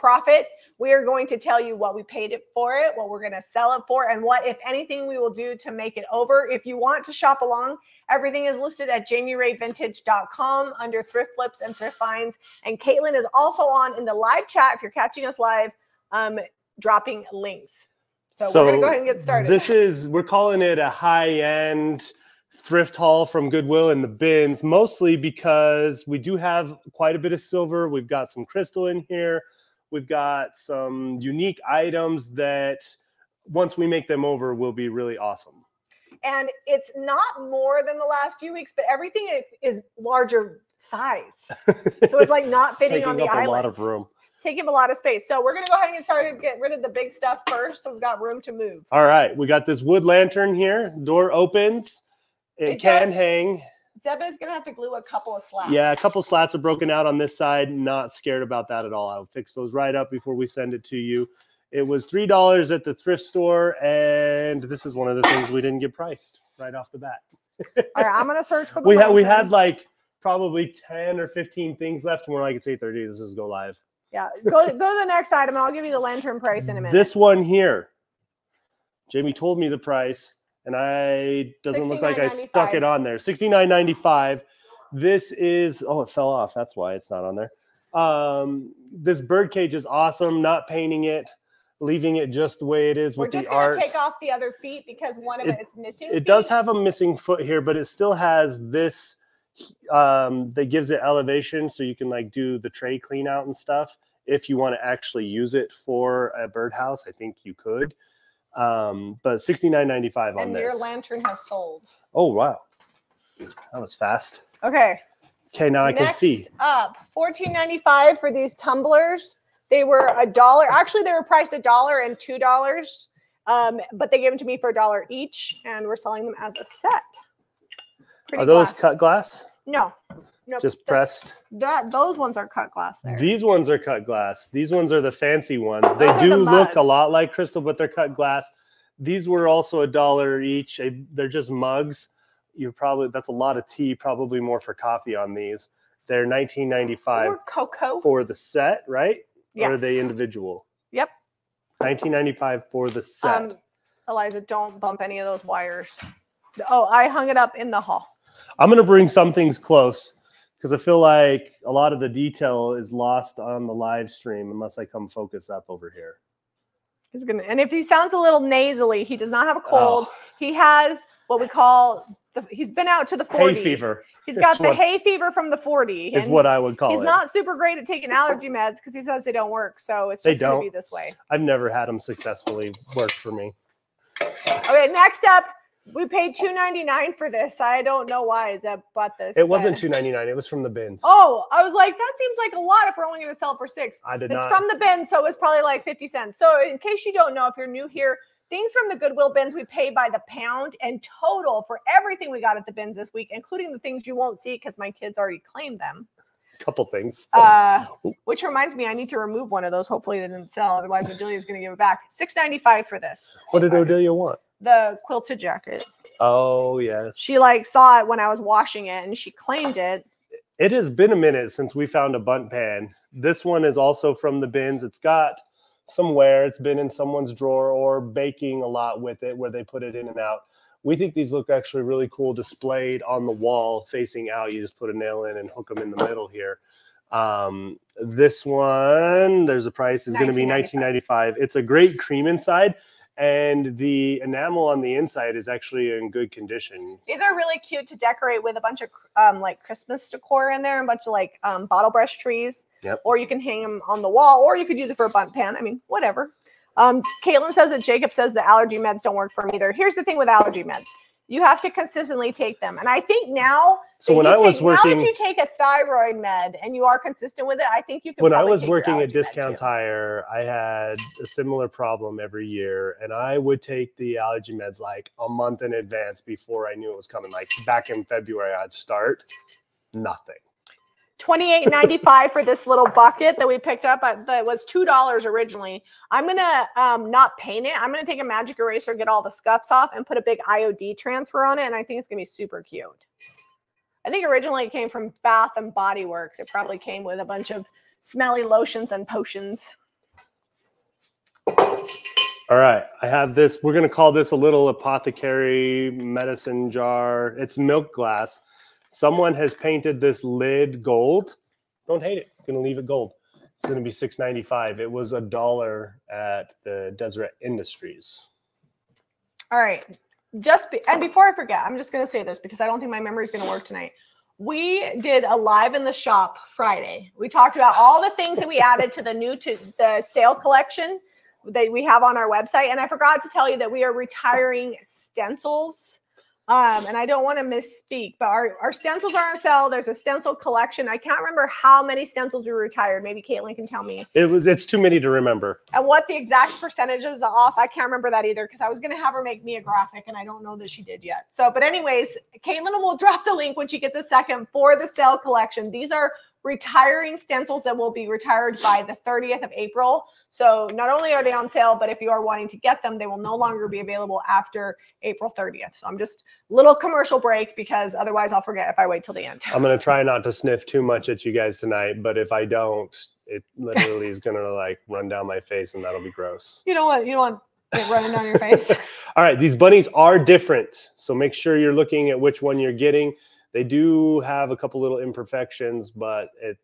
profit. We are going to tell you what we paid it for it, what we're going to sell it for, and what, if anything, we will do to make it over. If you want to shop along, everything is listed at jamirayvintage.com under thrift flips and thrift finds. And Caitlin is also on in the live chat if you're catching us live, um, dropping links. So, So we're going to go ahead and get started. This is we're calling it a high end thrift haul from Goodwill in the bins, mostly because we do have quite a bit of silver. We've got some crystal in here. We've got some unique items that once we make them over will be really awesome. and it's not more than the last few weeks, but everything is larger size. So it's like not It's fitting on the up island. a lot of room. taking up a lot of space. So we're gonna go ahead and get started, get rid of the big stuff first, so we've got room to move. All right, we got this wood lantern here. Door opens. It, It can does. hang. Zeba is gonna have to glue a couple of slats. Yeah, a couple slats are broken out on this side. Not scared about that at all. I'll fix those right up before we send it to you. It was three dollars at the thrift store, and this is one of the things we didn't get priced right off the bat. All right, I'm gonna search for the. We had we had like probably ten or fifteen things left, and we're like, it's eight thirty. This is go live. Yeah, go to, go to the next item, and I'll give you the lantern price in a minute. This one here, Jami told me the price, and I doesn't look like I stuck it on there. Sixty nine ninety five. This is oh, it fell off. That's why it's not on there. Um, this bird cage is awesome. Not painting it, leaving it just the way it is We're just gonna take off the other feet because one of It- it, it's missing. It does have a missing foot here, but it still has this um, that gives it elevation, so you can like do the tray clean out and stuff. If you want to actually use it for a birdhouse, I think you could. Um, but sixty nine ninety five on and this. your lantern has sold. oh wow, that was fast. Okay. Okay, now I can see. up, fourteen ninety five for these tumblers. They were a dollar. Actually, they were priced a dollar and two dollars. Um, but they gave them to me for a dollar each, and we're selling them as a set. Pretty Are those glass. cut glass? No, no, Just pressed. That those ones are cut glass there. These ones are cut glass. These ones are the fancy ones. They Those do the look a lot like crystal, but they're cut glass. These were also a dollar each. They're just mugs. You probably that's a lot of tea. Probably more for coffee on these. They're 1995 or cocoa. for the set, right? Or are they individual? Yep. 1995 for the set. Um, Eliza, don't bump any of those wires. Oh, I hung it up in the hall. I'm gonna bring some things close because I feel like a lot of the detail is lost on the live stream unless I come focus up over here. He's gonna, and if he sounds a little nasally, he does not have a cold. Oh. He has what we call the. He's been out to the 40. hay fever He's got It's the what- hay fever from the forty. is what I would call He's it. not super great at taking allergy meds because he says they don't work. So it's They just gonna don't. be this way. I've never had them successfully work for me. Okay, next up, we paid two ninety nine for this. I don't know why Zeb bought this. It wasn't two ninety nine. It was from the bins. Oh, I was like, that seems like a lot if we're only going to sell for six. I did It's not. It's from the bin, so it was probably like 50 cents. So, in case you don't know, if you're new here, things from the Goodwill bins we pay by the pound and total for everything we got at the bins this week, including the things you won't see because my kids already claimed them. couple things. Uh, which reminds me, I need to remove one of those. Hopefully, they didn't sell. Otherwise, Odelia's going to give it back. Six ninety five for this. what did Odelia want? The quilted jacket. Oh yes. She like saw it when I was washing it, and she claimed it. It has been a minute since we found a Bundt pan. This one is also from the bins. It's got some wear. It's been in someone's drawer or baking a lot with it where they put it in and out. We think these look actually really cool displayed on the wall facing out. You just put a nail in and hook them in the middle here. Um, this one, there's a price, is going to be $19.95. $19.95. It's a great cream inside, and the enamel on the inside is actually in good condition. These are really cute to decorate with a bunch of um, like Christmas decor in there, and a bunch of like um, bottle brush trees. Yep. Or you can hang them on the wall, or you could use it for a Bundt pan. I mean, whatever. Um, Caitlin says that Jacob says the allergy meds don't work for him either. Here's the thing with allergy meds: you have to consistently take them, and I think now. So when I was take- now that working, you take a thyroid med and you are consistent with it, I think you can. when I was working at Discount. Tire, I had a similar problem every year, and I would take the allergy meds like a month in advance before I knew it was coming. Like back in February, I'd start nothing. Twenty-eight ninety-five for this little bucket that we picked up. At, that was two dollars originally. I'm gonna um, not paint it. I'm gonna take a magic eraser, get all the scuffs off, and put a big IOD transfer on it. And I think it's gonna be super cute. I think originally it came from Bath and Body Works. It probably came with a bunch of smelly lotions and potions. All right, I have this. We're gonna call this a little apothecary medicine jar. It's milk glass. Someone has painted this lid gold. Don't hate it. Gonna leave it gold. It's gonna be six ninety five. It was a dollar at the Deseret Industries. All right. Just be, and before I forget, I'm just going to say this because I don't think my memory is going to work tonight. We did a live in the shop Friday. We talked about all the things that we added to the new to the sale collection that we have on our website. And I forgot to tell you that we are retiring stencils um, and I don't want to misspeak, but our, our stencils are on sale. There's a stencil collection. I can't remember how many stencils we retired. Maybe Caitlin can tell me. It was it's too many to remember. And what the exact percentages off, I can't remember that either because I was gonna have her make me a graphic and I don't know that she did yet. So, but anyways, Caitlin will drop the link when she gets a second for the sale collection. These are retiring stencils that will be retired by the 30th of April. So not only are they on sale, but if you are wanting to get them, they will no longer be available after April 30th. So I'm just a little commercial break because otherwise I'll forget if I wait till the end. I'm gonna try not to sniff too much at you guys tonight, but if I don't, it literally is gonna like run down my face and that'll be gross. You know what? You don't want it running down your face. All right, these bunnies are different. So make sure you're looking at which one you're getting. They do have a couple little imperfections, but it,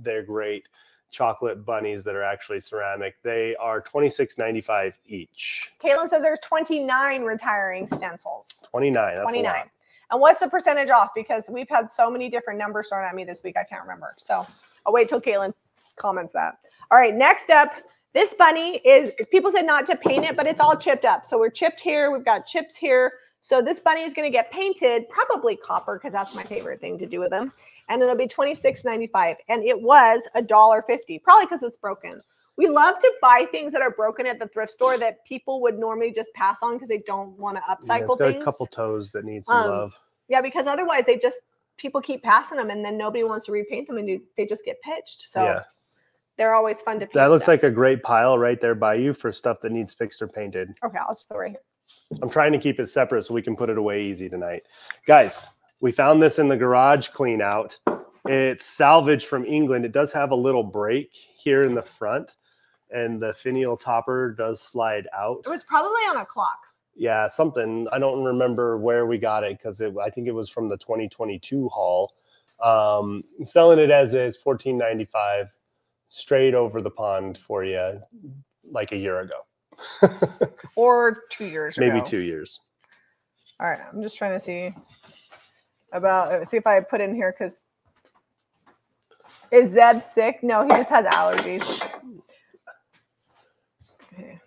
they're great chocolate bunnies that are actually ceramic. They are $26.95 each. Caitlin says there's 29 retiring stencils. 29. 29. And what's the percentage off? Because we've had so many different numbers thrown at me this week, I can't remember. So I'll wait till Caitlin comments that. All right, next up, this bunny is, people said not to paint it, but it's all chipped up. So we're chipped here, we've got chips here. So this bunny is going to get painted, probably copper, because that's my favorite thing to do with them. And it'll be $26.95. And it was a dollar fifty, probably because it's broken. We love to buy things that are broken at the thrift store that people would normally just pass on because they don't want to upcycle yeah, it's got things. a couple toes that need some Um, love. Yeah, because otherwise they just people keep passing them and then nobody wants to repaint them and you- they just get pitched. So yeah, they're always fun to paint. that looks stuff. like a great pile right there by you for stuff that needs fixed or painted. okay. I'll just throw it right here. I'm trying to keep it separate so we can put it away easy tonight. Guys, we found this in the garage clean out. It's salvage from England. It does have a little break here in the front, and the finial topper does slide out. It was probably on a clock. Yeah, something. I don't remember where we got it because it, I think it was from the 2022 haul. Um, selling it as is, 14.95, straight over the pond for you, like a year ago, Or two years maybe ago. two years. All right, I'm just trying to see about see if I put in here because is Zeb sick? No, he just has allergies. Okay.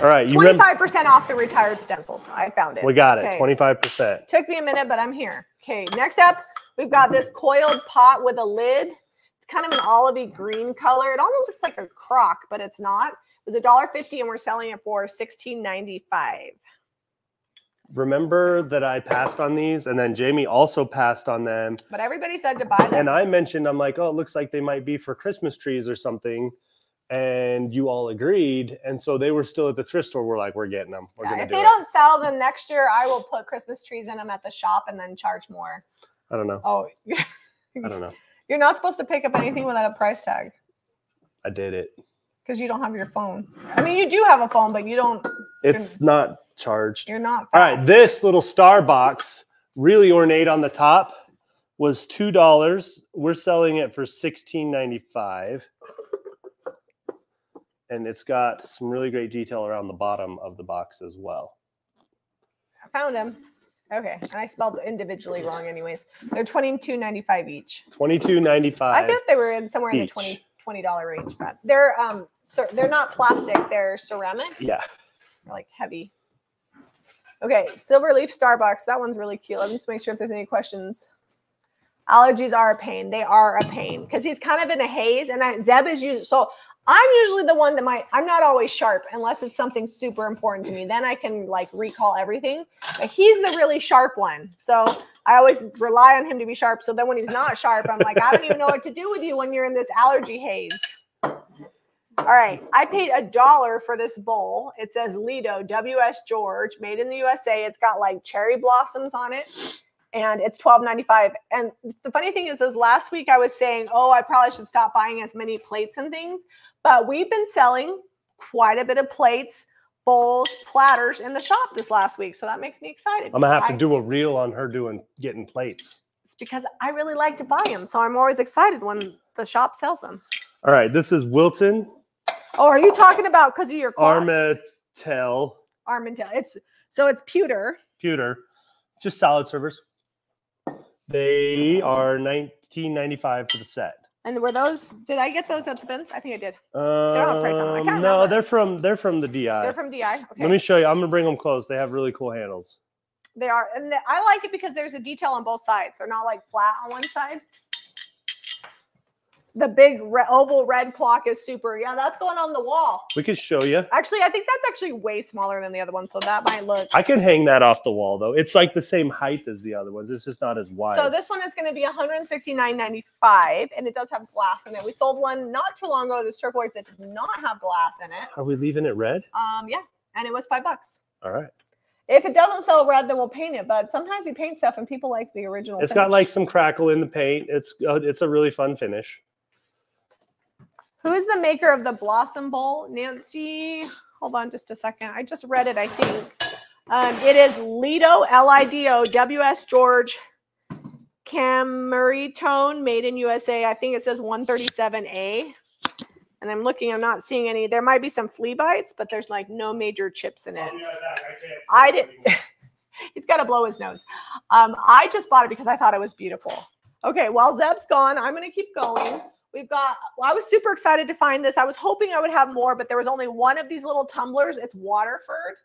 All right, you remember? 25% off the retired stencils. I found it. We got it, Okay. 25%. Took me a minute, but I'm here. Okay, next up, we've got this coiled pot with a lid. It's kind of an olivey green color. It almost looks like a crock, but it's not. It was a dollar fifty, and we're selling it for sixteen ninety five. remember that I passed on these, and then Jami also passed on them. But everybody said to buy them. And I mentioned, I'm like, oh, it looks like they might be for Christmas trees or something. And you all agreed. And so they were still at the thrift store. We're like, we're getting them. We're Yeah, if do they it. don't sell them next year, I will put Christmas trees in them at the shop and then charge more. I don't know. Oh, I don't know. you're not supposed to pick up anything without a price tag I did it. Because you don't have your phone. I mean, you do have a phone, but you don't. It's not charged. You're not. All right. This little star box, really ornate on the top, was $2. We're selling it for $16.95. And it's got some really great detail around the bottom of the box as well. I found them. Okay, and I spelled individually wrong. Anyways, they're twenty two ninety five each. Twenty-two ninety-five. I thought they were in somewhere in the each. 20 20 dollar range, but they're um cer- they're not plastic. They're ceramic. Yeah. They're like heavy. Okay, silver leaf Starbucks. That one's really cute. Let me just make sure if there's any questions. Allergies are a pain. They are a pain because he's kind of in a haze, and I, Zeb is usually so. I'm usually the one that might. I'm not always sharp unless it's something super important to me. Then I can like recall everything. But he's the really sharp one, so I always rely on him to be sharp. So then when he's not sharp, I'm like, I don't even know what to do with you when you're in this allergy haze. All right, I paid a dollar for this bowl. It says Lido WS George, made in the USA. It's got like cherry blossoms on it, and it's twelve ninety five. And the funny thing is, is last week I was saying, oh, I probably should stop buying as many plates and things, but we've been selling quite a bit of plates, bowls, platters in the shop this last week. So that makes me excited. I'm gonna have I- to do a reel on her doing getting plates. It's because I really like to buy them. So I'm always excited when the shop sells them. All right, this is Wilton Oh, are you talking about because of your clocks? Armetale Armandale. It's so it's pewter. pewter, just solid servers. They are 1995 for the set. And were those? Did I get those at the bins? I think I did. Um, have a price on. I can't no, remember. they're from they're from the DI. They're from DI. Okay. Let me show you. I'm gonna bring them close. They have really cool handles. They are, and the- I like it because there's a detail on both sides. They're not like flat on one side. The big re- oval red clock is super. Yeah, that's going on the wall. We could show you. Actually, I think that's actually way smaller than the other one, so that might look. I can hang that off the wall though. It's like the same height as the other ones. It's just not as wide. So this one is going to be 169.95, and it does have glass in it. We sold one not too long ago. This turquoise that did not have glass in it. Are we leaving it red? Um, yeah, and it was five bucks. All right. If it doesn't sell red, then we'll paint it. But sometimes we paint stuff, and people like the original. It's got like some crackle in the paint. It's uh, it's a really fun finish. Who is the maker of the Blossom Bowl? Nancy. Hold on just a second. I just read it, I think. Um, it is Lido, L I D O, W S George Tone, made in USA. I think it says 137A. And I'm looking, I'm not seeing any. There might be some flea bites, but there's like no major chips in it. I didn't. He's got to blow his nose. Um, I just bought it because I thought it was beautiful. Okay, while Zeb's gone, I'm going to keep going. We've got, well, I was super excited to find this. I was hoping I would have more, but there was only one of these little tumblers. It's Waterford.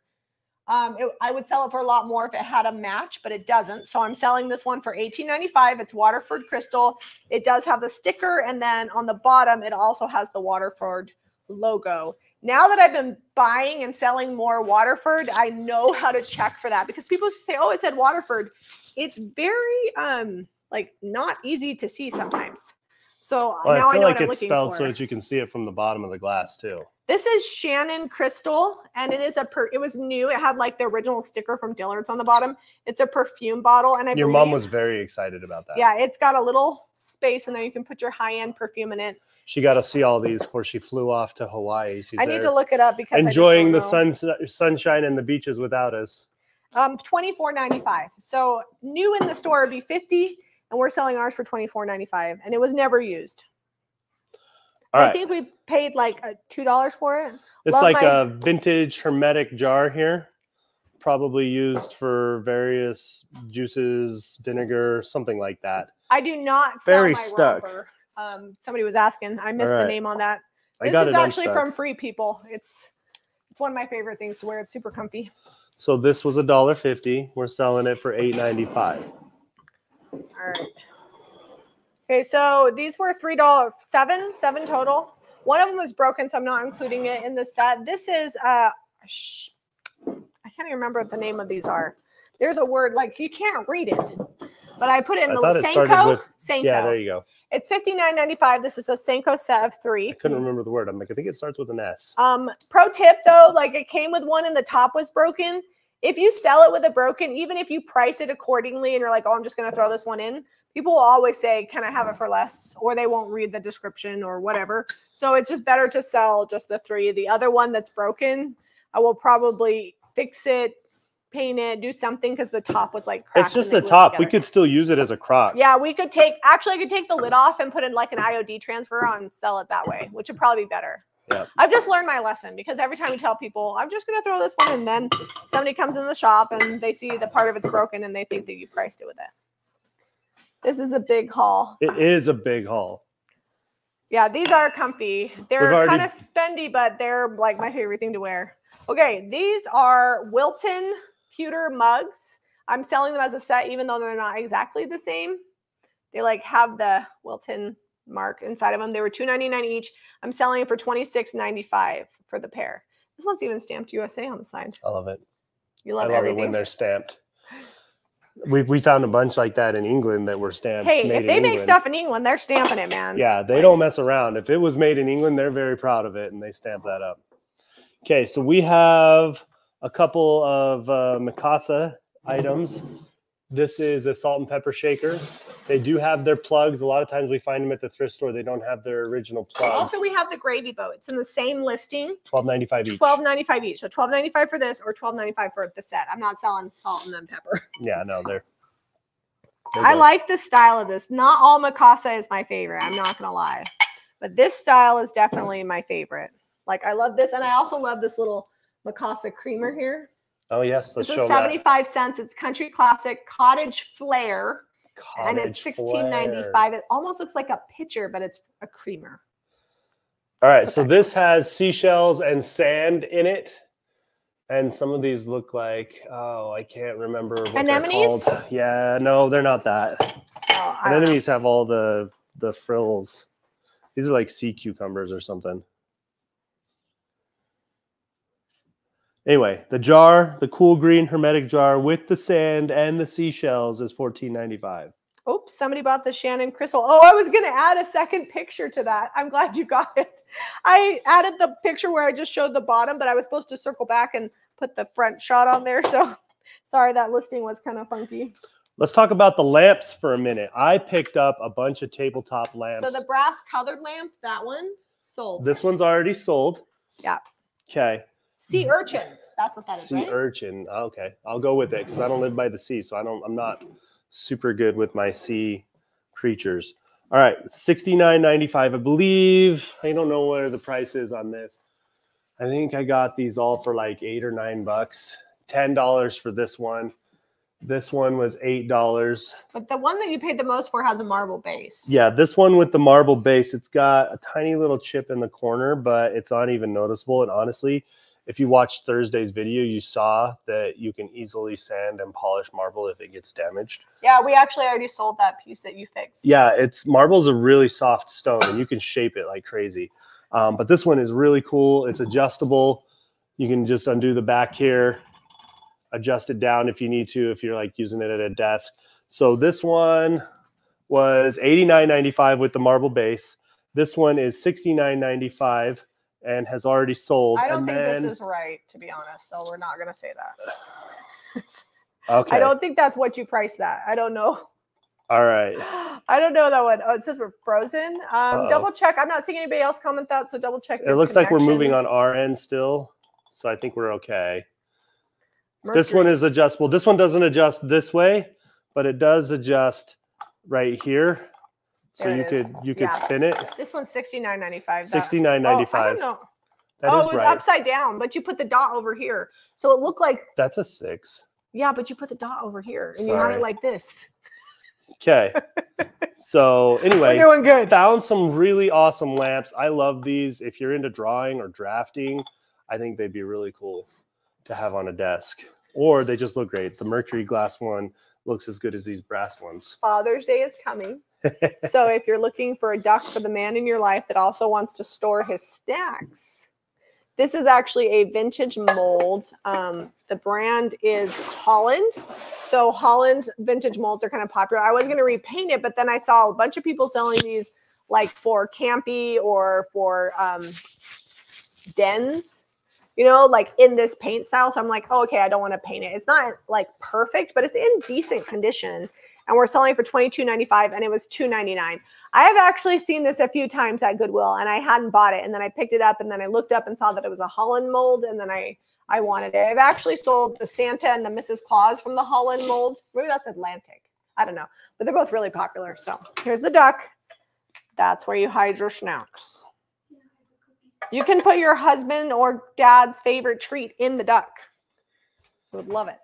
Um, it- I would sell it for a lot more if it had a match, but it doesn't. So I'm selling this one for $18.95. It's Waterford Crystal. It does have the sticker, and then on the bottom, it also has the Waterford logo. Now that I've been buying and selling more Waterford, I know how to check for that because people say, "Oh, it said Waterford." It's very um like not easy to see sometimes. So Well, now I I, feel know like what I'm it's looking spelled for. so that you can see it from the bottom of the glass too. This is Shannon Crystal, and it is a per. It was new. It had like the original sticker from Dillard's on the bottom. It's a perfume bottle, and I Your mom was very excited about that. Yeah, it's got a little space, and then you can put your high-end perfume in it. She got to see all these before she flew off to Hawaii. She's I need to look it up because I enjoying the sun, sunshine and the beaches without us. Um, twenty four ninety five. So new in the store would be fifty, and we're selling ours for twenty four ninety five, and it was never used. All I right. think we paid like uh, two dollars for it. It's love like my- a vintage hermetic jar here, probably used for various juices, vinegar, something like that. I do not sell Very my stuck. Um, somebody was asking. I missed the name on that. I This got is it actually unstuck. from Free People. It's it's one of my favorite things to wear. It's super comfy. So this was a dollar fifty. We're selling it for eight ninety five. All right. Okay, so these were three dollars, seven, seven total. One of them was broken, so I'm not including it in the set. This is uh, I can't even remember what the name of these are. There's a word like you can't read it, but I put it in I the Senko. with- Senko. Yeah, there you go. It's fifty nine ninety five. This is a Senko set of three. I couldn't remember the word. I'm like, I think it starts with an S. Um, pro tip though, like it came with one and the top was broken. If you sell it with a broken, even if you price it accordingly and you're like, oh, I'm just gonna throw this one in, people will always say, Can I have it for less? Or they won't read the description or whatever. So it's just better to sell just the three. The other one that's broken, I will probably fix it, paint it, do something because the top was like It's just the top. We could still use it as a crock. Yeah, we could take actually I could take the lid off and put in like an IOD transfer on and sell it that way, which would probably be better. Yep. I've just learned my lesson because every time we tell people, I'm just gonna throw this one, and then somebody comes in the shop and they see the part of it's broken and they think that you priced it with it. This is a big haul. It is a big haul. Yeah, these are comfy. They're already- kind of spendy, but they're like my favorite thing to wear. Okay, these are Wilton pewter mugs. I'm selling them as a set, even though they're not exactly the same. They like have the Wilton mark inside of them. They were $2.99 each. I'm selling it for $26.95 for the pair. This one's even stamped USA on the side. I love it. You love, I love, love everything. it when they're stamped. We we found a bunch like that in England that were stamped. hey, made if in they make England. stuff in England, they're stamping it, man. Yeah, they don't mess around. If it was made in England, they're very proud of it and they stamp that up. Okay, so we have a couple of uh, Mikasa items. This is a salt and pepper shaker. They do have their plugs. A lot of times we find them at the thrift store. They don't have their original plugs. Also, we have the gravy boat. It's in the same listing. Twelve ninety five each. Twelve ninety five each. So twelve ninety five for this, or twelve ninety five for the set. I'm not selling salt and then pepper. Yeah, no, they're. they're I good. like the style of this. Not all Mikasa is my favorite. I'm not gonna lie, but this style is definitely my favorite. Like I love this, and I also love this little Mikasa creamer here. Oh yes, let's This show is them 75 cents. It's country classic cottage flair, that. and it's 16.95. Flare. It almost looks like a pitcher, but it's a creamer. All right, so this has seashells and sand in it. And some of these look like, oh, I can't remember what Anemones? they're called. Yeah, no, they're not that. Oh, I don't know. Anemones have all the the frills. These are like sea cucumbers or something. Anyway, the jar, the cool green hermetic jar with the sand and the seashells is fourteen ninety five. Oops, somebody bought the Shannon Crystal. Oh, I was going to add a second picture to that. I'm glad you got it. I added the picture where I just showed the bottom, but I was supposed to circle back and put the front shot on there. So sorry, that listing was kind of funky. Let's talk about the lamps for a minute. I picked up a bunch of tabletop lamps. So the brass colored lamp, that one sold. This one's already sold. Yeah. Okay. Sea urchins. That's what that is. Sea right? urchin. Ah, okay, I'll go with it because I don't live by the sea, so I don't. I'm not super good with my sea creatures. All right, sixty nine ninety five. I believe. I don't know where the price is on this. I think I got these all for like eight or nine bucks. Ten dollars for this one. This one was eight dollars. But the one that you paid the most for has a marble base. Yeah, this one with the marble base, it's got a tiny little chip in the corner, but it's not even noticeable. And honestly, if you watched Thursday's video, you saw that you can easily sand and polish marble if it gets damaged. Yeah, we actually already sold that piece that you fixed. Yeah, it's marble's a really soft stone and you can shape it like crazy. Um, but this one is really cool. It's adjustable. You can just undo the back here, adjust it down if you need to, if you're like using it at a desk. So this one was $89.95 with the marble base. This one is $69.95 and has already sold. I don't and think then, this is right, to be honest. So we're not gonna say that. okay. I don't think that's what you priced that. I don't know. All right. I don't know that one. Oh, it says we're frozen. Um, double check. I'm not seeing anybody else comment that, so double check. It looks like we're moving on our end still. So I think we're okay. This one is adjustable. This one doesn't adjust this way, but it does adjust right here. So There you could you could Yeah. spin it. This one's 69.95. That- Sixty nine Oh, ninety I don't know. That oh, is it was right. upside down, but you put the dot over here. So it looked like, That's a six. yeah, but you put the dot over here and you had it like this. Okay. so anyway, We're doing good. found some really awesome lamps. I love these. If you're into drawing or drafting, I think they'd be really cool to have on a desk. Or they just look great. The mercury glass one looks as good as these brass ones. Father's Day is coming. So if you're looking for a duck for the man in your life that also wants to store his snacks, this is actually a vintage mold. Um, the brand is Holland. So Holland vintage molds are kind of popular. I was going to repaint it, but then I saw a bunch of people selling these like for campy or for um, dens, you know, like in this paint style. So I'm like, oh, okay, I don't want to paint it. It's not like perfect, but it's in decent condition and we're selling for $22.95 and it was $2.99. I have actually seen this a few times at Goodwill and I hadn't bought it and then I picked it up and then I looked up and saw that it was a Holland mold and then I I wanted it. I've actually sold the Santa and the Mrs. Claus from the Holland mold. Maybe that's Atlantic. I don't know. But they're both really popular. So here's the duck. That's where you hide your snacks. You can put your husband or dad's favorite treat in the duck. Would love it.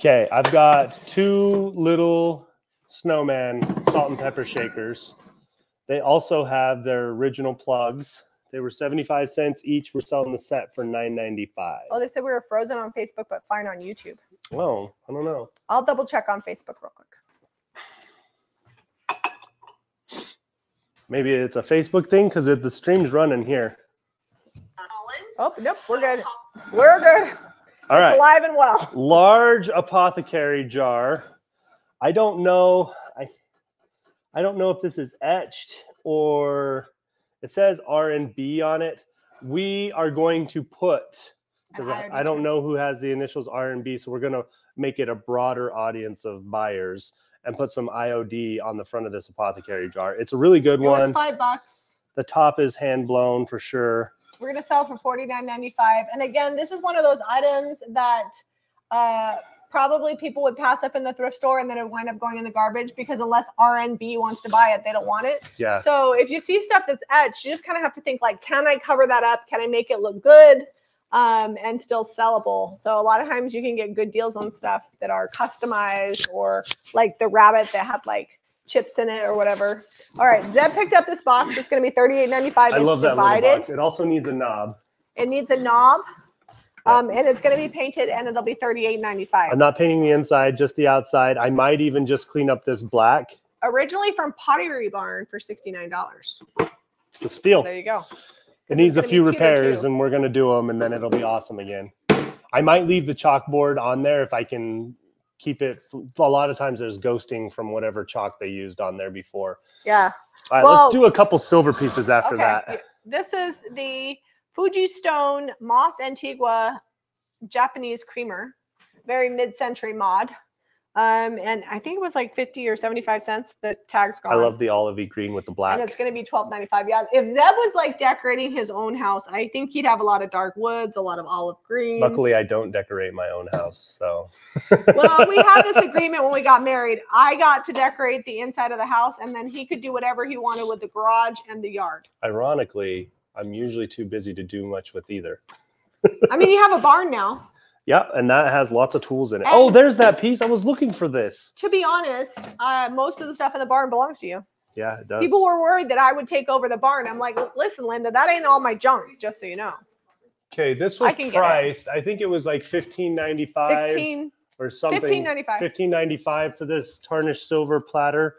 Okay, I've got two little snowman salt and pepper shakers. They also have their original plugs. They were 75 cents each. We're selling the set for 9.95. Oh, they said we were frozen on Facebook, but fine on YouTube. Well, I don't know. I'll double check on Facebook real quick. Maybe it's a Facebook thing because the stream's running here. Oh, nope, we're good. We're good. All it's right. alive and well. large apothecary jar. I don't know. I I don't know if this is etched or it says R and B on it. We are going to put because I, I don't know who has the initials R and B. So we're gonna make it a broader audience of buyers and put some IOD on the front of this apothecary jar. It's a really good It was one. five bucks. The top is hand blown for sure. We're gonna sell for forty nine ninety five. And again, this is one of those items that uh, probably people would pass up in the thrift store and then it would wind up going in the garbage because unless RNB wants to buy it, they don't want it. Yeah. So if you see stuff that's etched, you just kind of have to think like, can I cover that up? Can I make it look good? Um, and still sellable. So a lot of times you can get good deals on stuff that are customized or like the rabbit that had like chips in it or whatever. All right, Zeb picked up this box. It's going to be thirty-eight ninety-five. I it's love that little divided. box. It also needs a knob. It needs a knob, um, and it's going to be painted, and it'll be thirty-eight ninety-five. I'm not painting the inside, just the outside. I might even just clean up this black. Originally from Pottery Barn for sixty-nine dollars. It's a steal. There you go. It needs a few repairs, and we're gonna do them, and then it'll be awesome again. I might leave the chalkboard on there if I can keep it. A lot of times there's ghosting from whatever chalk they used on there before. Yeah. All right, Well- let's do a couple silver pieces after okay. that. This is the Fuji Stone Moss Antigua Japanese creamer, very mid-century mod. Um, and I think it was like 50 or 75 cents. The tag's gone. I love the olivey green with the black. And it's going to be twelve ninety five. Yeah, if Zeb was like decorating his own house, I think he'd have a lot of dark woods, a lot of olive greens. Luckily, I don't decorate my own house, so well, we had this agreement when we got married. I got to decorate the inside of the house, and then he could do whatever he wanted with the garage and the yard. ironically, I'm usually too busy to do much with either. I mean, you have a barn now. Yeah, and that has lots of tools in it. Oh, there's that piece. I was looking for this. To be honest, uh, most of the stuff in the barn belongs to you. Yeah, it does. People were worried that I would take over the barn. I'm like, listen, Linda, that ain't all my junk. Just so you know, Okay, this I was can priced. I think it was like fifteen ninety five sixteen. or something. 15.95. Fifteen ninety five for this tarnished silver platter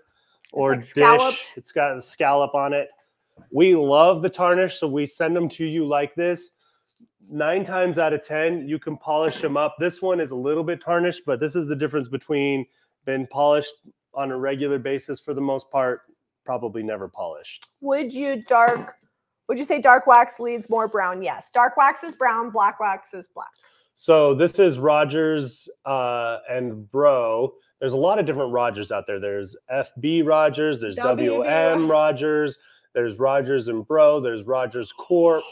or like dish. scalloped. It's got a scallop on it. We love the tarnish, so we send them to you like this. Nine times out of ten, you can polish them up. This one is a little bit tarnished, but this is the difference between been polished on a regular basis for the most part, probably never polished. Would you dark? Would you say dark wax leads more brown? Yes. Dark wax is brown. Black wax is black. So this is Rogers uh, and Bro. There's a lot of different Rogers out there. There's FB Rogers. There's WB WM Rogers. There's Rogers and Bro. There's Rogers Corp.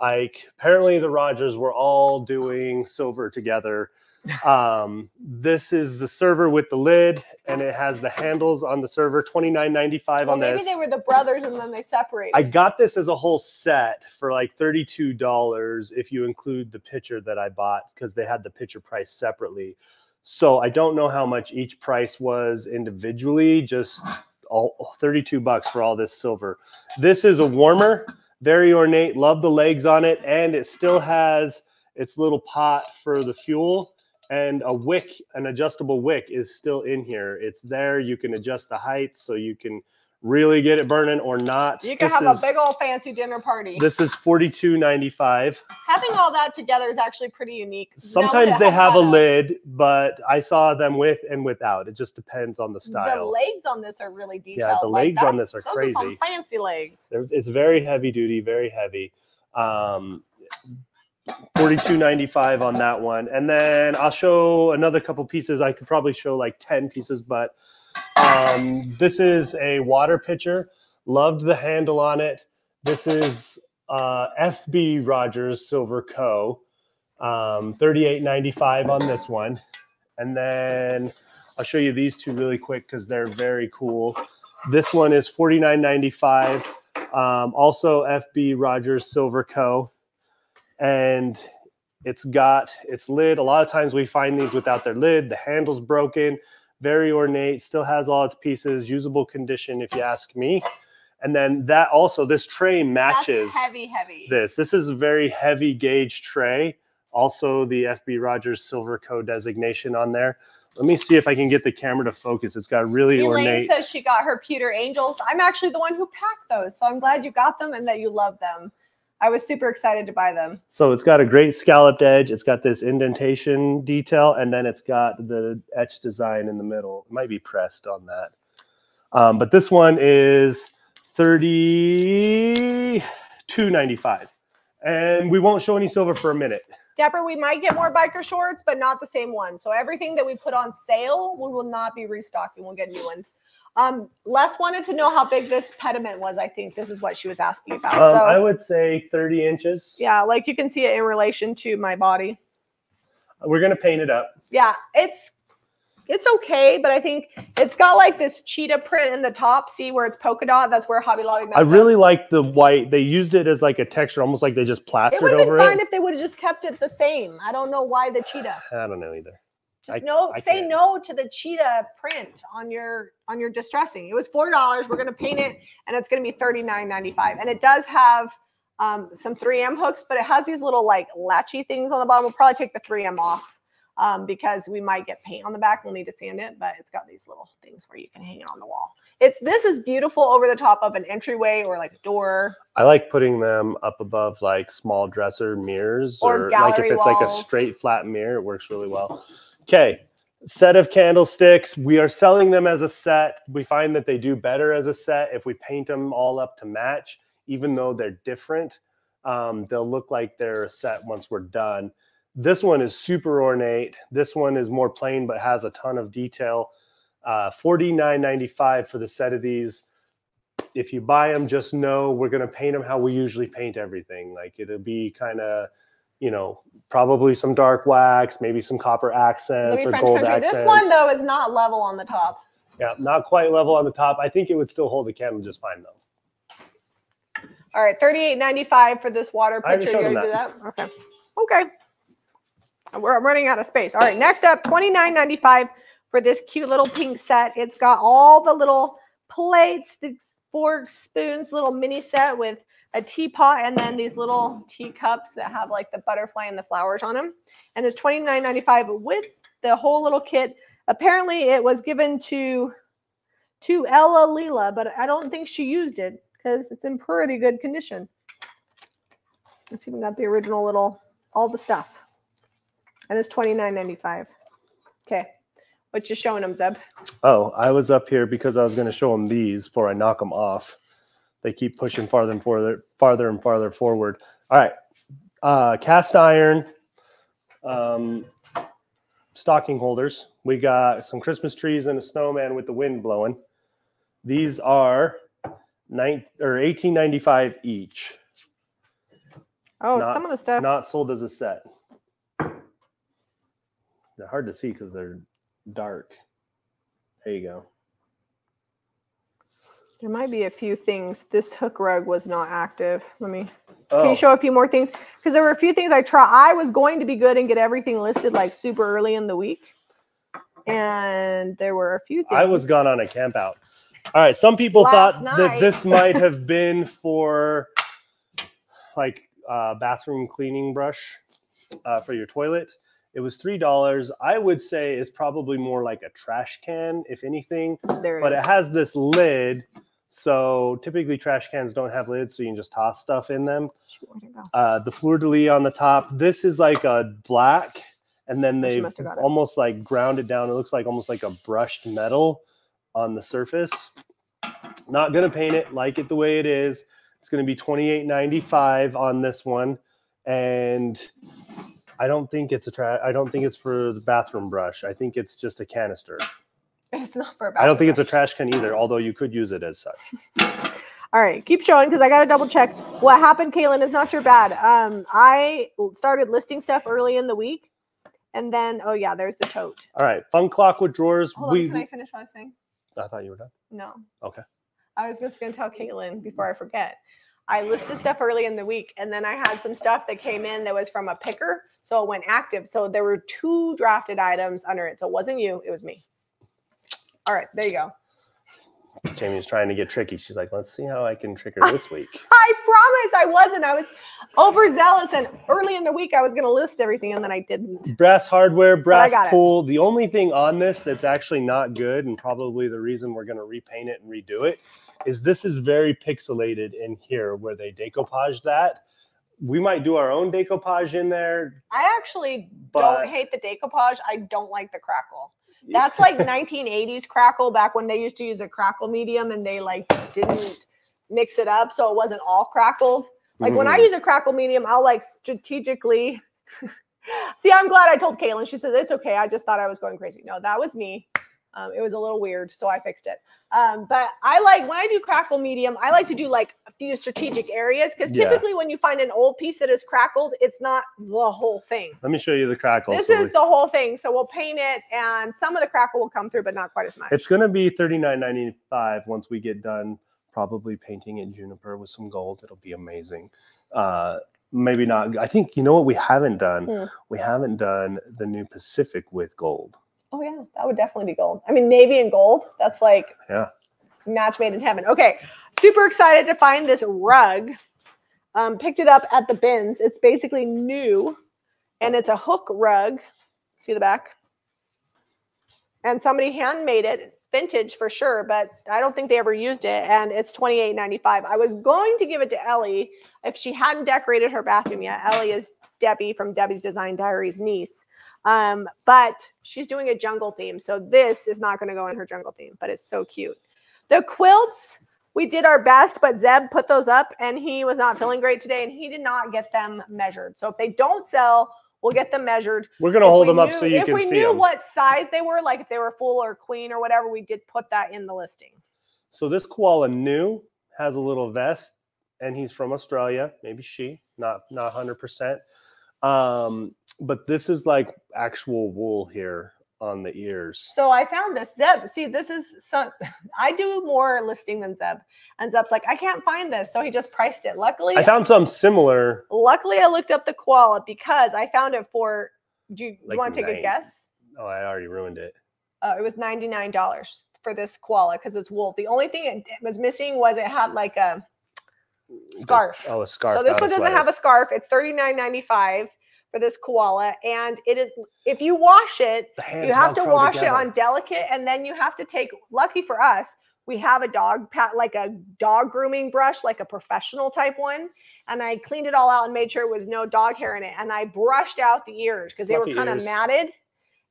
Like apparently the Rogers were all doing silver together. Um, this is the server with the lid, and it has the handles on the server. Twenty nine ninety five Well, on maybe this. Maybe they were the brothers and then they separated. I got this as a whole set for like $32 if you include the pitcher that I bought because they had the pitcher price separately. So I don't know how much each price was individually, just all 32 bucks for all this silver. This is a warmer, very ornate, love the legs on it, and it still has its little pot for the fuel and a wick, an adjustable wick is still in here. It's there. You can adjust the height so you can really get it burning or not. you can This have is- a big old fancy dinner party. This is forty-two ninety-five. Having all that together is actually pretty unique. Sometimes they it have a lid, but I saw them with and without. It just depends on the style. The legs on this are really detailed. Yeah, the Like, legs on this are those some crazy. fancy legs. They're- It's very heavy duty, very heavy. Um, Forty-two ninety-five on that one, and then I'll show another couple pieces. I could probably show like ten pieces, but um, this is a water pitcher. Loved the handle on it. This is uh, FB Rogers Silver Co. Um, Thirty-eight ninety-five on this one, and then I'll show you these two really quick because they're very cool. This one is forty-nine ninety-five. Um, also FB Rogers Silver Co. And it's got its lid. A lot of times we find these without their lid. The handle's broken, very ornate, still has all its pieces, usable condition if you ask me. And then that also, this tray matches That's heavy, heavy. this. This is a very heavy gauge tray. Also, the FB Rogers Silver Co designation on there. Let me see if I can get the camera to focus. It's got really Elaine ornate. says she got her pewter angels. I'm actually the one who packed those, so I'm glad you got them and that you love them. I was super excited to buy them. So it's got a great scalloped edge. It's got this indentation detail, and then it's got the etched design in the middle. It might be pressed on that. Um, but this one is thirty-two ninety-five, and we won't show any silver for a minute. Dapper, we might get more biker shorts, but not the same one. So everything that we put on sale, we will not be restocking. We'll get new ones. Um, Les wanted to know how big this pediment was. I think this is what she was asking about. Um, so I would say 30 inches. yeah, like you can see it in relation to my body. We're gonna paint it up. Yeah, it's it's okay, but I think it's got like this cheetah print in the top. See where it's polka dot? That's where Hobby Lobby I up. really like the white. They used it as like a texture, almost like they just plastered It plastered would have been over fine it. if they would have just kept it the same. I don't know why the cheetah. I don't know either. Just I- no, I say can't. no to the cheetah print on your on your distressing. It was four dollars. We're gonna paint it, and it's gonna be thirty nine ninety five. And it does have um, some 3M hooks, but it has these little like latchy things on the bottom. We'll probably take the 3M off um, because we might get paint on the back. We'll need to sand it, but it's got these little things where you can hang it on the wall. It this is beautiful over the top of an entryway or like a door. I like putting them up above like small dresser mirrors Or or, like if it's like a straight flat mirror, it works really well. Okay. Set of candlesticks. We are selling them as a set. We find that they do better as a set if we paint them all up to match, even though they're different. Um, they'll look like they're a set once we're done. This one is super ornate. This one is more plain but has a ton of detail. Uh, $49.95 for the set of these if you buy them, just know we're going to paint them how we usually paint everything. Like it'll be kind of, you know, probably some dark wax, maybe some copper accents or French gold country. accents. This one though is not level on the top. yeah, not quite level on the top. I think it would still hold the candle just fine though. All right, thirty-eight ninety-five for this water pitcher. You them did that? Okay. Okay. We're I'm running out of space. All right, next up, twenty-nine ninety-five for this cute little pink set. It's got all the little plates, the forks, spoons, little mini set with a teapot and then these little teacups that have like the butterfly and the flowers on them. And it's twenty-nine ninety-five with the whole little kit. Apparently, it was given to to Ella Leela, but I don't think she used it because it's in pretty good condition. It's even got the original little, all the stuff. And it's twenty nine ninety five. Okay. What you showing them, Zeb? Oh, I was up here because I was going to show them these before I knock them off. They keep pushing farther and farther, farther and farther forward. All right, uh, cast iron, um, stocking holders. We got some Christmas trees and a snowman with the wind blowing. These are nine or eighteen ninety five each. Oh, Not- some of the stuff. Not sold as a set. They're hard to see because they're dark. There you go. There might be a few things. This hook rug was not active. Let me. Can Oh, you show a few more things? Because there were a few things I try. I was going to be good and get everything listed like super early in the week, and there were a few things. I was gone on a camp out. All right. Some people Last thought night. that this might have been for like uh, bathroom cleaning brush uh, for your toilet. It was three dollars. I would say it's probably more like a trash can, if anything. There But is. it has this lid. So typically trash cans don't have lids, so you can just toss stuff in them. Shoot, where'd it go? uh, the fleur de lis on the top. This is like a black, and then they must have got it. almost like ground it down. It looks like almost like a brushed metal on the surface. Not gonna paint it, like it the way it is. It's gonna be twenty eight ninety five on this one, and I don't think it's a tra- I don't think it's for the bathroom brush. I think it's just a canister. It's not for. I don't think it's a trash can either, although you could use it as such. All right, keep showing because I got to double check what happened. Kaylin, it's not your bad. Um, I started listing stuff early in the week, and then oh yeah, there's the tote. All right, fun clock with drawers. Hold we on, can I finish what I was saying? I thought you were done. No. Okay. I was just gonna tell Caitlin before I forget. I listed stuff early in the week, and then I had some stuff that came in that was from a picker, so it went active. So there were two drafted items under it. So it wasn't you, it was me. All right, there you go. Jami's trying to get tricky. She's like, let's see how I can trick her this week. I promise I wasn't. I was overzealous, and early in the week I was gonna list everything, and then I didn't. brass hardware, brass pool. The only thing on this that's actually not good, and probably the reason we're going to repaint it and redo it, is this is very pixelated in here where they decoupage that. We might do our own decoupage in there, I actually but don't hate the decoupage. I don't like the crackle. That's like 1980s crackle back when they used to use a crackle medium and they like didn't mix it up so it wasn't all crackled. Like when I Mhm. use a crackle medium, I'll like strategically See, I'm glad I told Kaylin. She said it's okay. I just thought I was going crazy. No, that was me. Um, it was a little weird, so I fixed it. Um, but I like when I do crackle medium, I like to do like a few strategic areas because Yeah. typically when you find an old piece that is crackled, it's not the whole thing. Let me show you the crackle. This so is we- the whole thing. So we'll paint it, and some of the crackle will come through, but not quite as much. It's going to be thirty nine ninety five once we get done. Probably painting it juniper with some gold. It'll be amazing. Uh, maybe not. I think you know what we haven't done. Hmm. We haven't done the new Pacific with gold. Oh yeah, that would definitely be gold. I mean, navy and gold. That's like Yeah. match made in heaven. Okay, super excited to find this rug. Um, picked it up at the bins. It's basically new, and it's a hook rug. See the back. And somebody handmade it. It's vintage for sure, but I don't think they ever used it. And it's twenty eight ninety five. I was going to give it to Ellie if she hadn't decorated her bathroom yet. Ellie is Debbie from Debbie's Design Diaries niece. Um, but she's doing a jungle theme. So this is not going to go in her jungle theme, but it's so cute. The quilts, we did our best, but Zeb put those up and he was not feeling great today and he did not get them measured. So if they don't sell, we'll get them measured. We're going to hold them up so you can see if we knew them. what size they were, like if they were full or queen or whatever, we did put that in the listing. So this koala new has a little vest, and he's from Australia. Maybe she, not not hundred percent. Um, but this is like actual wool here on the ears. So I found this Zeb. See, this is some. I do more listing than Zeb, and Zeb's like, I can't find this, so he just priced it. Luckily, I found some similar. luckily I looked up the koala because I found it for. Do you, Like want to take a guess? Oh, I already ruined it. Uh, it was ninety nine dollars for this koala because it's wool. The only thing it was missing was it had like a The- scarf. oh, a scarf. So this one doesn't sweater. have a scarf. It's thirty nine ninety five for this koala, and it is if you wash it, you have to wash it on delicate, and then you have to take. Lucky for us, we have a dog pat like a dog grooming brush, like a professional type one, and I cleaned it all out and made sure it was no dog hair in it, and I brushed out the ears because they were kind of matted.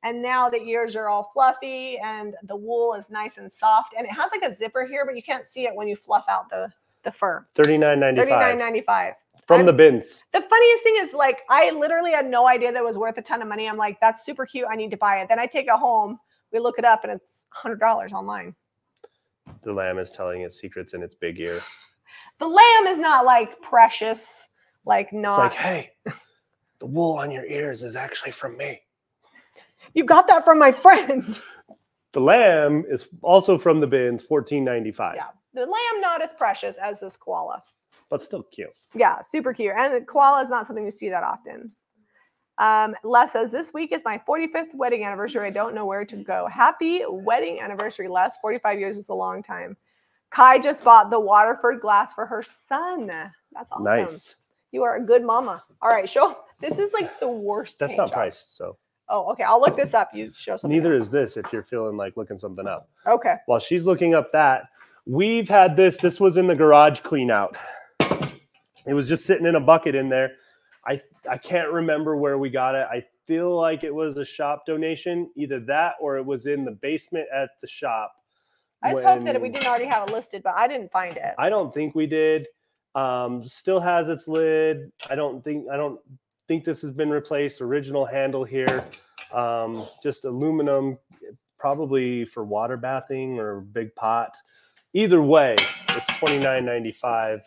And now the ears are all fluffy and the wool is nice and soft. And it has like a zipper here, but you can't see it when you fluff out the, the fur. Thirty-nine ninety-five Thirty-nine ninety-five. from I'm- the bins. The funniest thing is like I literally had no idea that it was worth a ton of money. I'm like, that's super cute. I need to buy it. Then I take it home. We look it up and it's hundred dollars online. The lamb is telling its secrets in its big ear. The lamb is not like precious, like not. It's like, hey, the wool on your ears is actually from me. you got that from my friend. The lamb is also from the bins, fourteen ninety-five, Yeah. The lamb not as precious as this koala. but still cute. Yeah, super cute. And the koala is not something you see that often. Um, Les says, This week is my 45th wedding anniversary. I don't know where to go. Happy wedding anniversary, Les. 45 years is a long time. Kai just bought the Waterford glass for her son. That's awesome. Nice. You are a good mama. All right, show. This is like the worst. That's not job. priced, so Oh, okay. I'll look this up. You show something. neither else. is this if you're feeling like looking something up. Okay. While she's looking up that, we've had this. This was in the garage clean out. It was just sitting in a bucket in there. I I can't remember where we got it. I feel like it was a shop donation, either that or it was in the basement at the shop. I just hope that we didn't already have it listed, but I didn't find it. I don't think we did. Um, still has its lid. I don't think I don't think this has been replaced. Original handle here, um, just aluminum, probably for water bathing or big pot. Either way, it's twenty nine ninety five.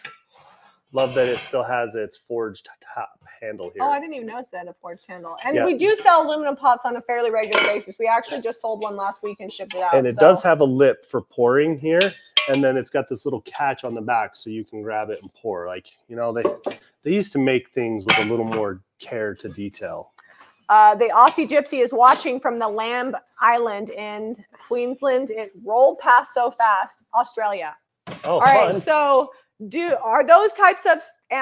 Love that it still has its forged top handle here. Oh, I didn't even notice that a forged handle. And Yeah. we do sell aluminum pots on a fairly regular basis. We actually just sold one last week and shipped it out. and it so- does have a lip for pouring here and then it's got this little catch on the back so you can grab it and pour like you know they they used to make things with a little more care to detail Uh, the Aussie Gypsy is watching from the Lamb Island in Queensland. It rolled past so fast. Australia. oh All right. fun. So, do are those types of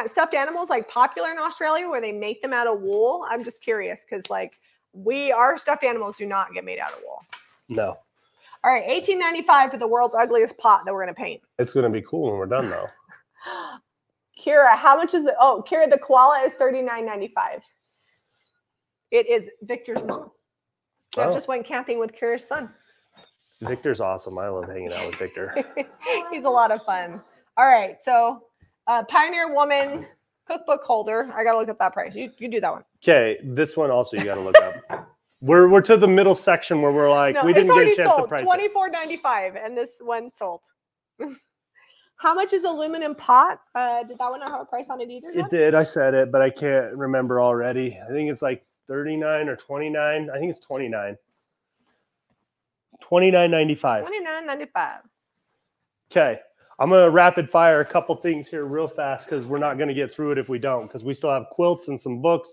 stuffed animals like popular in Australia where they make them out of wool? I'm just curious because like we our stuffed animals do not get made out of wool. no All right, 1895 for the world's ugliest pot that we're gonna paint. it's going to be cool when we're done though Kira, how much is the oh Kira the koala is 39.95. It is Victor's mom. Oh. just went camping with Kira's son. victor's awesome i love hanging out with victor He's a lot of fun. All right, so uh, Pioneer Woman cookbook holder. I gotta look up that price. You you do that one. Okay, this one also you got to look up. We're we're to the middle section where we're like no, we didn't get a chance to price Twenty it. four ninety five, and this one sold. How much is aluminum pot? Uh, did that one not have a price on it either? It did. I said it, but I can't remember already. I think it's like 39 or 29. I think it's 29. 29.95. Twenty nine ninety five. Okay. I'm going to rapid fire a couple things here real fast because we're not going to get through it if we don't because we still have quilts and some books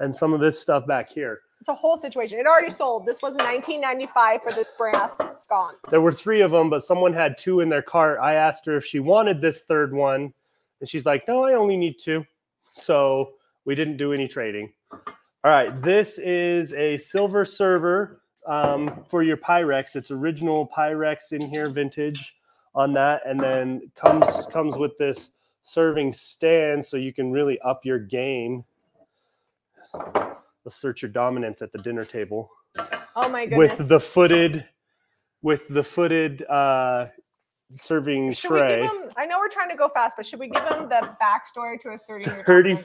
and some of this stuff back here. It's a whole situation. It already sold. This was nineteen ninety five for this brass sconce. There were three of them, but someone had two in their cart. I asked her if she wanted this third one, and she's like, "No, I only need two. So we didn't do any trading. All right, this is a silver server um, for your Pyrex. It's original Pyrex in here, vintage on that, and then comes comes with this serving stand, so you can really up your game. Assert your dominance at the dinner table Oh my goodness. with the footed with the footed uh serving should we tray him? I know we're trying to go fast, but should we give them the backstory to asserting your dominance?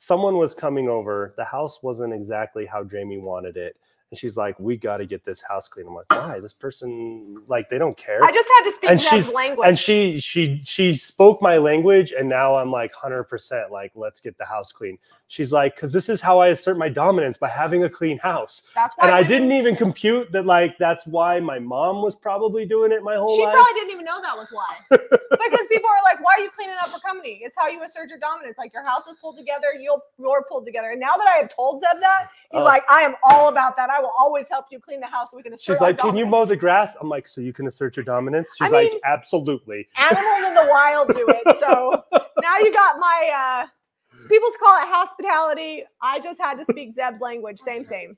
34.95 someone was coming over the house wasn't exactly how Jami wanted it and she's like we got to get this house clean i'm like why this person like they don't care I just had to speak And she's- language. and she she she spoke my language and now i'm like 100% like let's get the house clean she's like because this is how i assert my dominance by having a clean house That's why and I didn't even compute that like that's why my mom was probably doing it my whole She life. She probably didn't even know that was why. because people are like, "Why are you cleaning up for company?" It's how you assert your dominance. Like your house is pulled together, you'll you're pulled together. And now that I have told Zeb that, he's Oh. like, "I am all about that. I will always help you clean the house so we can assert." She's like, "Can you mow the grass?" I'm like, "So you can assert your dominance?" I She's like, "Absolutely." Animals in the wild do it. So now you got my. uh People call it hospitality. I just had to speak Zeb's language. Same, same.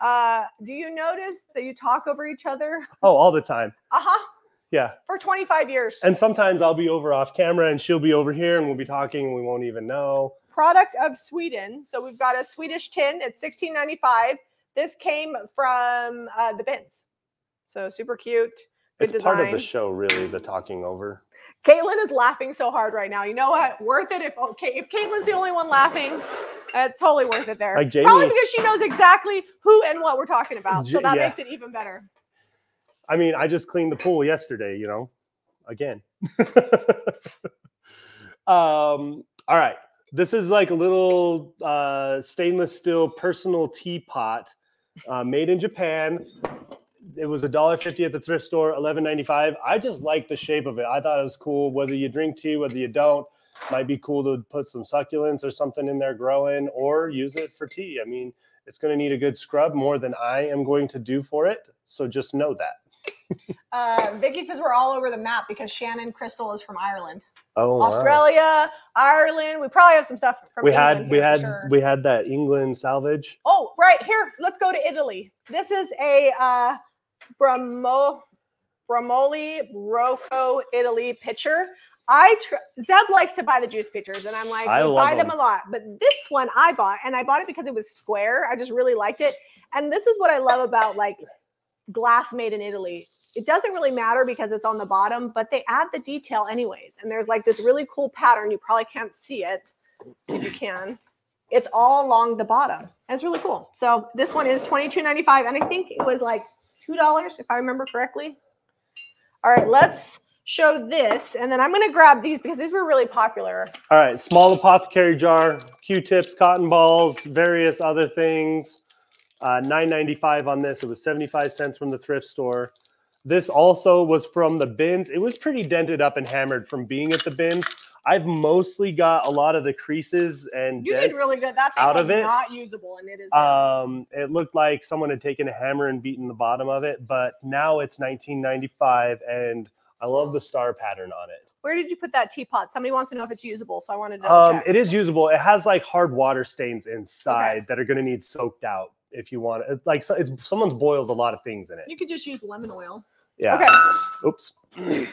Uh, do you notice that you talk over each other? Oh, all the time. Uh huh. Yeah. For 25 years. And sometimes I'll be over off camera and she'll be over here and we'll be talking and we won't even know. product of Sweden. So we've got a Swedish tin. It's 16.95. This came from uh, the bins. So super cute. Good It's part of the show, really, the talking over. Caitlin is laughing so hard right now. You know what? Worth it if okay. If Caitlin's the only one laughing, uh, totally worth it there. Like Probably because she knows exactly who and what we're talking about. So that yeah. makes it even better. I mean, I just cleaned the pool yesterday, you know, again. um, all right. This is like a little uh, stainless steel personal teapot uh, made in Japan. It was a dollar fifty at the thrift store, eleven ninety five. I just like the shape of it. I thought it was cool. Whether you drink tea, whether you don't, might be cool to put some succulents or something in there growing, or use it for tea. I mean, it's going to need a good scrub more than I am going to do for it. So just know that. Uh, Vicky says we're all over the map because Shannon Crystal is from Ireland, Oh, wow. Australia, Ireland. We probably have some stuff from we England had we had sure. we had that England salvage. Oh, right here. Let's go to Italy. This is a uh, Bramo, Bormioli Rocco Italy pitcher. I tr- Zeb likes to buy the juice pitchers, and I'm like, I we buy them them. a lot. But this one I bought, and I bought it because it was square. I just really liked it. And this is what I love about like glass made in Italy. It doesn't really matter because it's on the bottom, but they add the detail anyways. And there's like this really cool pattern. You probably can't see it. See if you can. It's all along the bottom. And it's really cool. So this one is $22.95. And I think it was like $2 if I remember correctly. All right, let's show this. And then I'm going to grab these because these were really popular. All right, small apothecary jar, Q-tips, cotton balls, various other things. Uh, Nine ninety five on this. It was seventy five cents from the thrift store. This also was from the bins. It was pretty dented up and hammered from being at the bins. I've mostly got a lot of the creases and You did really good. That thing out of it. not usable, and it is. Um, it looked like someone had taken a hammer and beaten the bottom of it, but now it's 1995, and I love the star pattern on it. Where did you put that teapot? Somebody wants to know if it's usable, so I wanted to Um, it is usable. It has like hard water stains inside that are going to need soaked out if you want. It's like it's someone's boiled a lot of things in it. you could just use lemon oil. Yeah. Okay. Oops.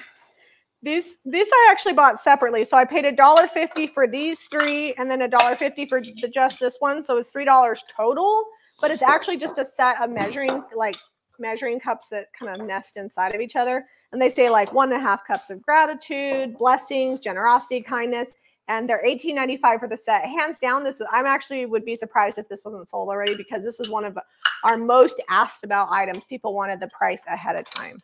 These these I actually bought separately. So I paid a dollar fifty for these three, and then a dollar fifty for j- just this one. So it's three dollars total. But it's actually just a set of measuring like measuring cups that kind of nest inside of each other. And they say like one and a half cups of gratitude, blessings, generosity, kindness. and they're $18.95 for the set. Hands down, this was, I'm actually would be surprised if this wasn't sold already because this is one of our most asked about items. People wanted the price ahead of time.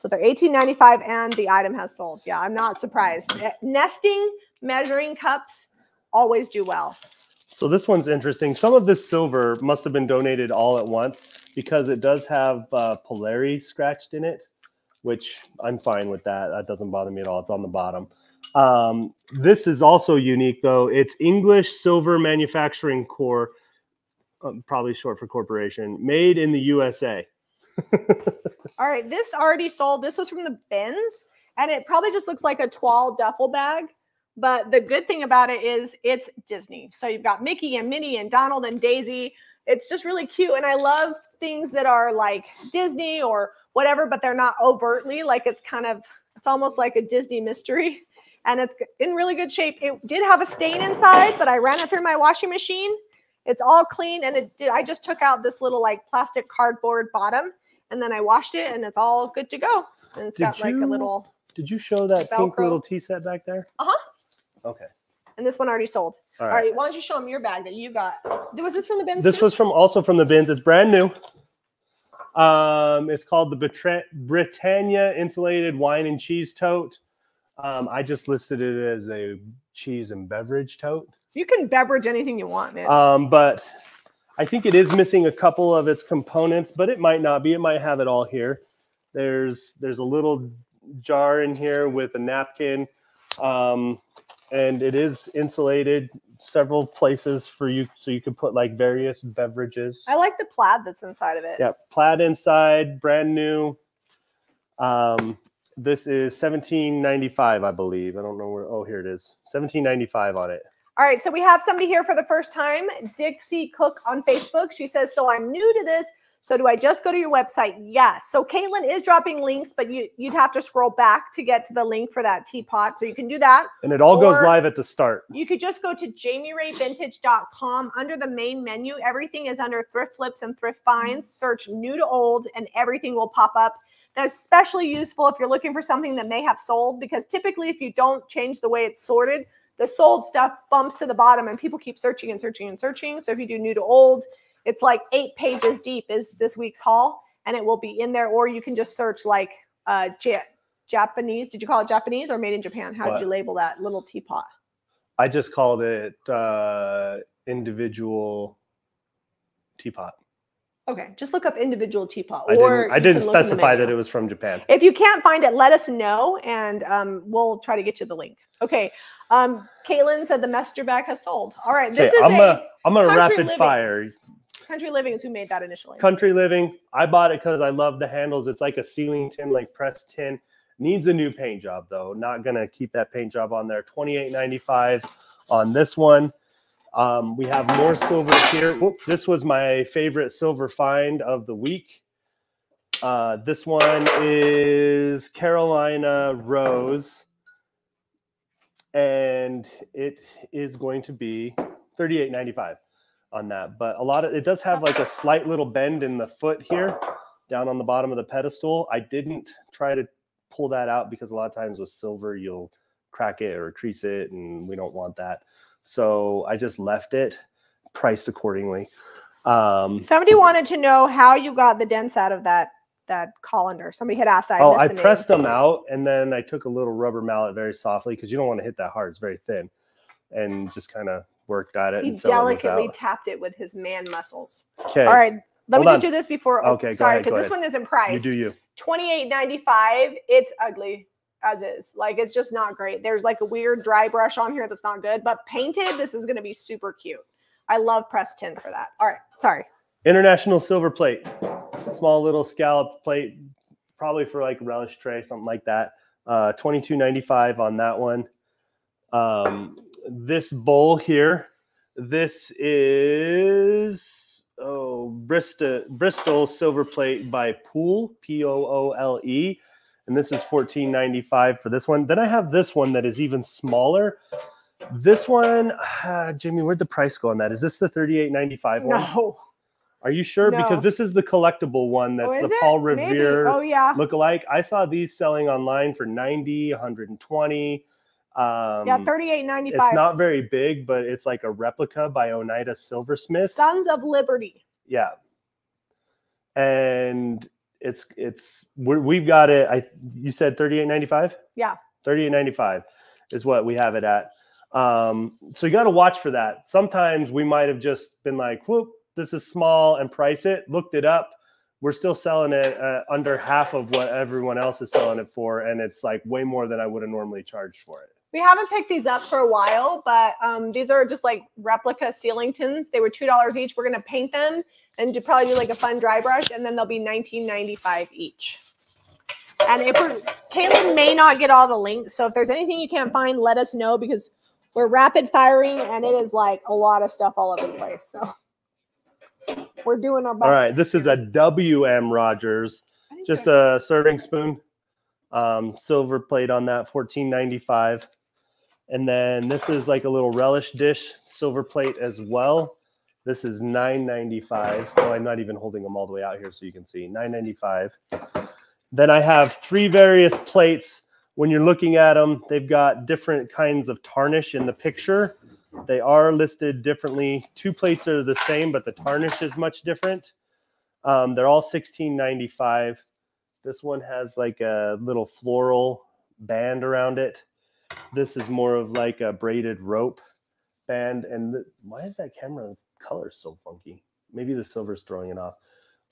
So they're $18.95 and the item has sold. Yeah, I'm not surprised. Eh, nesting measuring cups always do well. So this one's interesting. Some of this silver must have been donated all at once because it does have uh, polarity scratched in it, which I'm fine with that. That doesn't bother me at all. It's on the bottom. Um, this is also unique though. It's English Silver Manufacturing Corps, um, probably short for corporation, made in the USA. All right, this already sold. This was from the bins, and it probably just looks like a toile duffel bag. But the good thing about it is it's Disney. So you've got Mickey and Minnie and Donald and Daisy. It's just really cute. And I love things that are like Disney or whatever, but they're not overtly like it's kind of, it's almost like a Disney mystery. And it's in really good shape. It did have a stain inside, but I ran it through my washing machine. It's all clean. And it did, I just took out this little like plastic cardboard bottom and then I washed it and it's all good to go. And it's Did got like a you- little, Did you show that pink little tea set back there? Uh-huh. Okay. and this one already sold. All All right. right, why don't you show them your bag that you got? Was this from the bins? This too? was from also from the bins. It's brand new. Um, it's called the Brita- Britannia Insulated Wine and Cheese Tote. Um, I just listed it as a cheese and beverage tote. You can beverage anything you want, man. Um, but I think it is missing a couple of its components, but it might not be. It might have it all here. There's there's a little jar in here with a napkin, um, and it is insulated several places for you, so you could put like various beverages. I like the plaid that's inside of it. Yeah, plaid inside, brand new. Um, this is seventeen ninety five, I believe. I don't know where. Oh, here it is. Seventeen ninety five on it. All right, so we have somebody here for the first time, Dixie Cook on Facebook. She says, "So I'm new to this. So do I just go to your website?" Yes. So Caitlin is dropping links, but you you'd have to scroll back to get to the link for that teapot. So you can do that. And it all goes live at the start. You could just go to jamirayvintage.com. Under the main menu, everything is under thrift flips and thrift finds. Search new to old, and everything will pop up. That's especially useful if you're looking for something that may have sold, because typically, if you don't change the way it's sorted, the sold stuff bumps to the bottom and people keep searching and searching and searching. So if you do new to old, it's like eight pages deep is this week's haul, and it will be in there. Or you can just search like uh, Ja- Japanese. Did you call it Japanese or made in Japan? How did you label that little teapot? I just called it uh, individual teapot. Okay, just look up individual teapot. I or didn't, I didn't can look in the specify that it was from Japan. If you can't find it, let us know, and um, we'll try to get you the link. Okay. Um, Caitlin said the messenger bag has sold. All right, this Okay, is I'm a a I'm a rapid living. fire country living is who made that initially. country living. I bought it because I love the handles. It's like a ceiling tin, like pressed tin. Needs a new paint job though. Not gonna keep that paint job on there. Twenty eight ninety five on this one. Um, we have more silver here. Oop, this was my favorite silver find of the week. Uh, this one is Carolina Rose, and it is going to be thirty eight ninety five on that. But a lot of it does have like a slight little bend in the foot here, down on the bottom of the pedestal. I didn't try to pull that out because a lot of times with silver you'll crack it or crease it, and we don't want that. So I just left it, priced accordingly. Um, Somebody wanted to know how you got the dents out of that that colander. Somebody had asked. I oh, I the name. pressed them out, and then I took a little rubber mallet very softly because you don't want to hit that hard; it's very thin, and just kind of worked at it He until it delicately tapped it with his man muscles. Okay, All right, let Hold me just do this before. Oh, Okay, sorry, because this one isn't priced. you do you. Twenty eight ninety five. It's ugly as is. Like it's just not great. There's like a weird dry brush on here that's not good, but painted, this is gonna be super cute. I love pressed tin for that. All right, sorry. International silver plate, small little scalloped plate, probably for like relish tray, something like that. Uh, Twenty two ninety five on that one. Um, this bowl here, this is oh Bristol Bristol silver plate by Poole P O O L E, and this is fourteen ninety five for this one. Then I have this one that is even smaller. This one, ah, Jimmy, where'd the price go on that? Is this the thirty eight ninety five one? No. Are you sure? No. Because this is the collectible one that's oh, the it? Paul Maybe. Revere Oh yeah. look-alike. I saw these selling online for 90, 120. Um, yeah, 38.95. it's not very big, but it's like a replica by Oneida Silversmith. Sons of Liberty. Yeah. And it's it's we're, we've got it. I you said thirty eight ninety five. Yeah. Thirty eight ninety five is what we have it at. Um, so you got to watch for that. Sometimes we might have just been like, "Whoop, this is small," and price it. Looked it up. We're still selling it uh, under half of what everyone else is selling it for, and it's like way more than I would have normally charged for it. We haven't picked these up for a while, but um, these are just like replica ceiling tins. They were two dollars each. We're gonna paint them and do, probably do like a fun dry brush, and then they'll be nineteen ninety five each. And if we're Caitlin may not get all the links, so if there's anything you can't find, let us know because we're rapid firing and it is like a lot of stuff all over the place. So we're doing our best. All right, this is a WM Rogers. Just a serving spoon. Um silver plate on that 1495 and then this is like a little relish dish silver plate as well. This is 995 oh i'm not even holding them all the way out here so you can see. 995 then i have three various plates. When you're looking at them they've got different kinds of tarnish in the picture they are listed differently two plates are the same but the tarnish is much different um, they're all 1695 this one has like a little floral band around it. This is more of like a braided rope band. And the, why is that camera color so funky? Maybe the silver's throwing it off.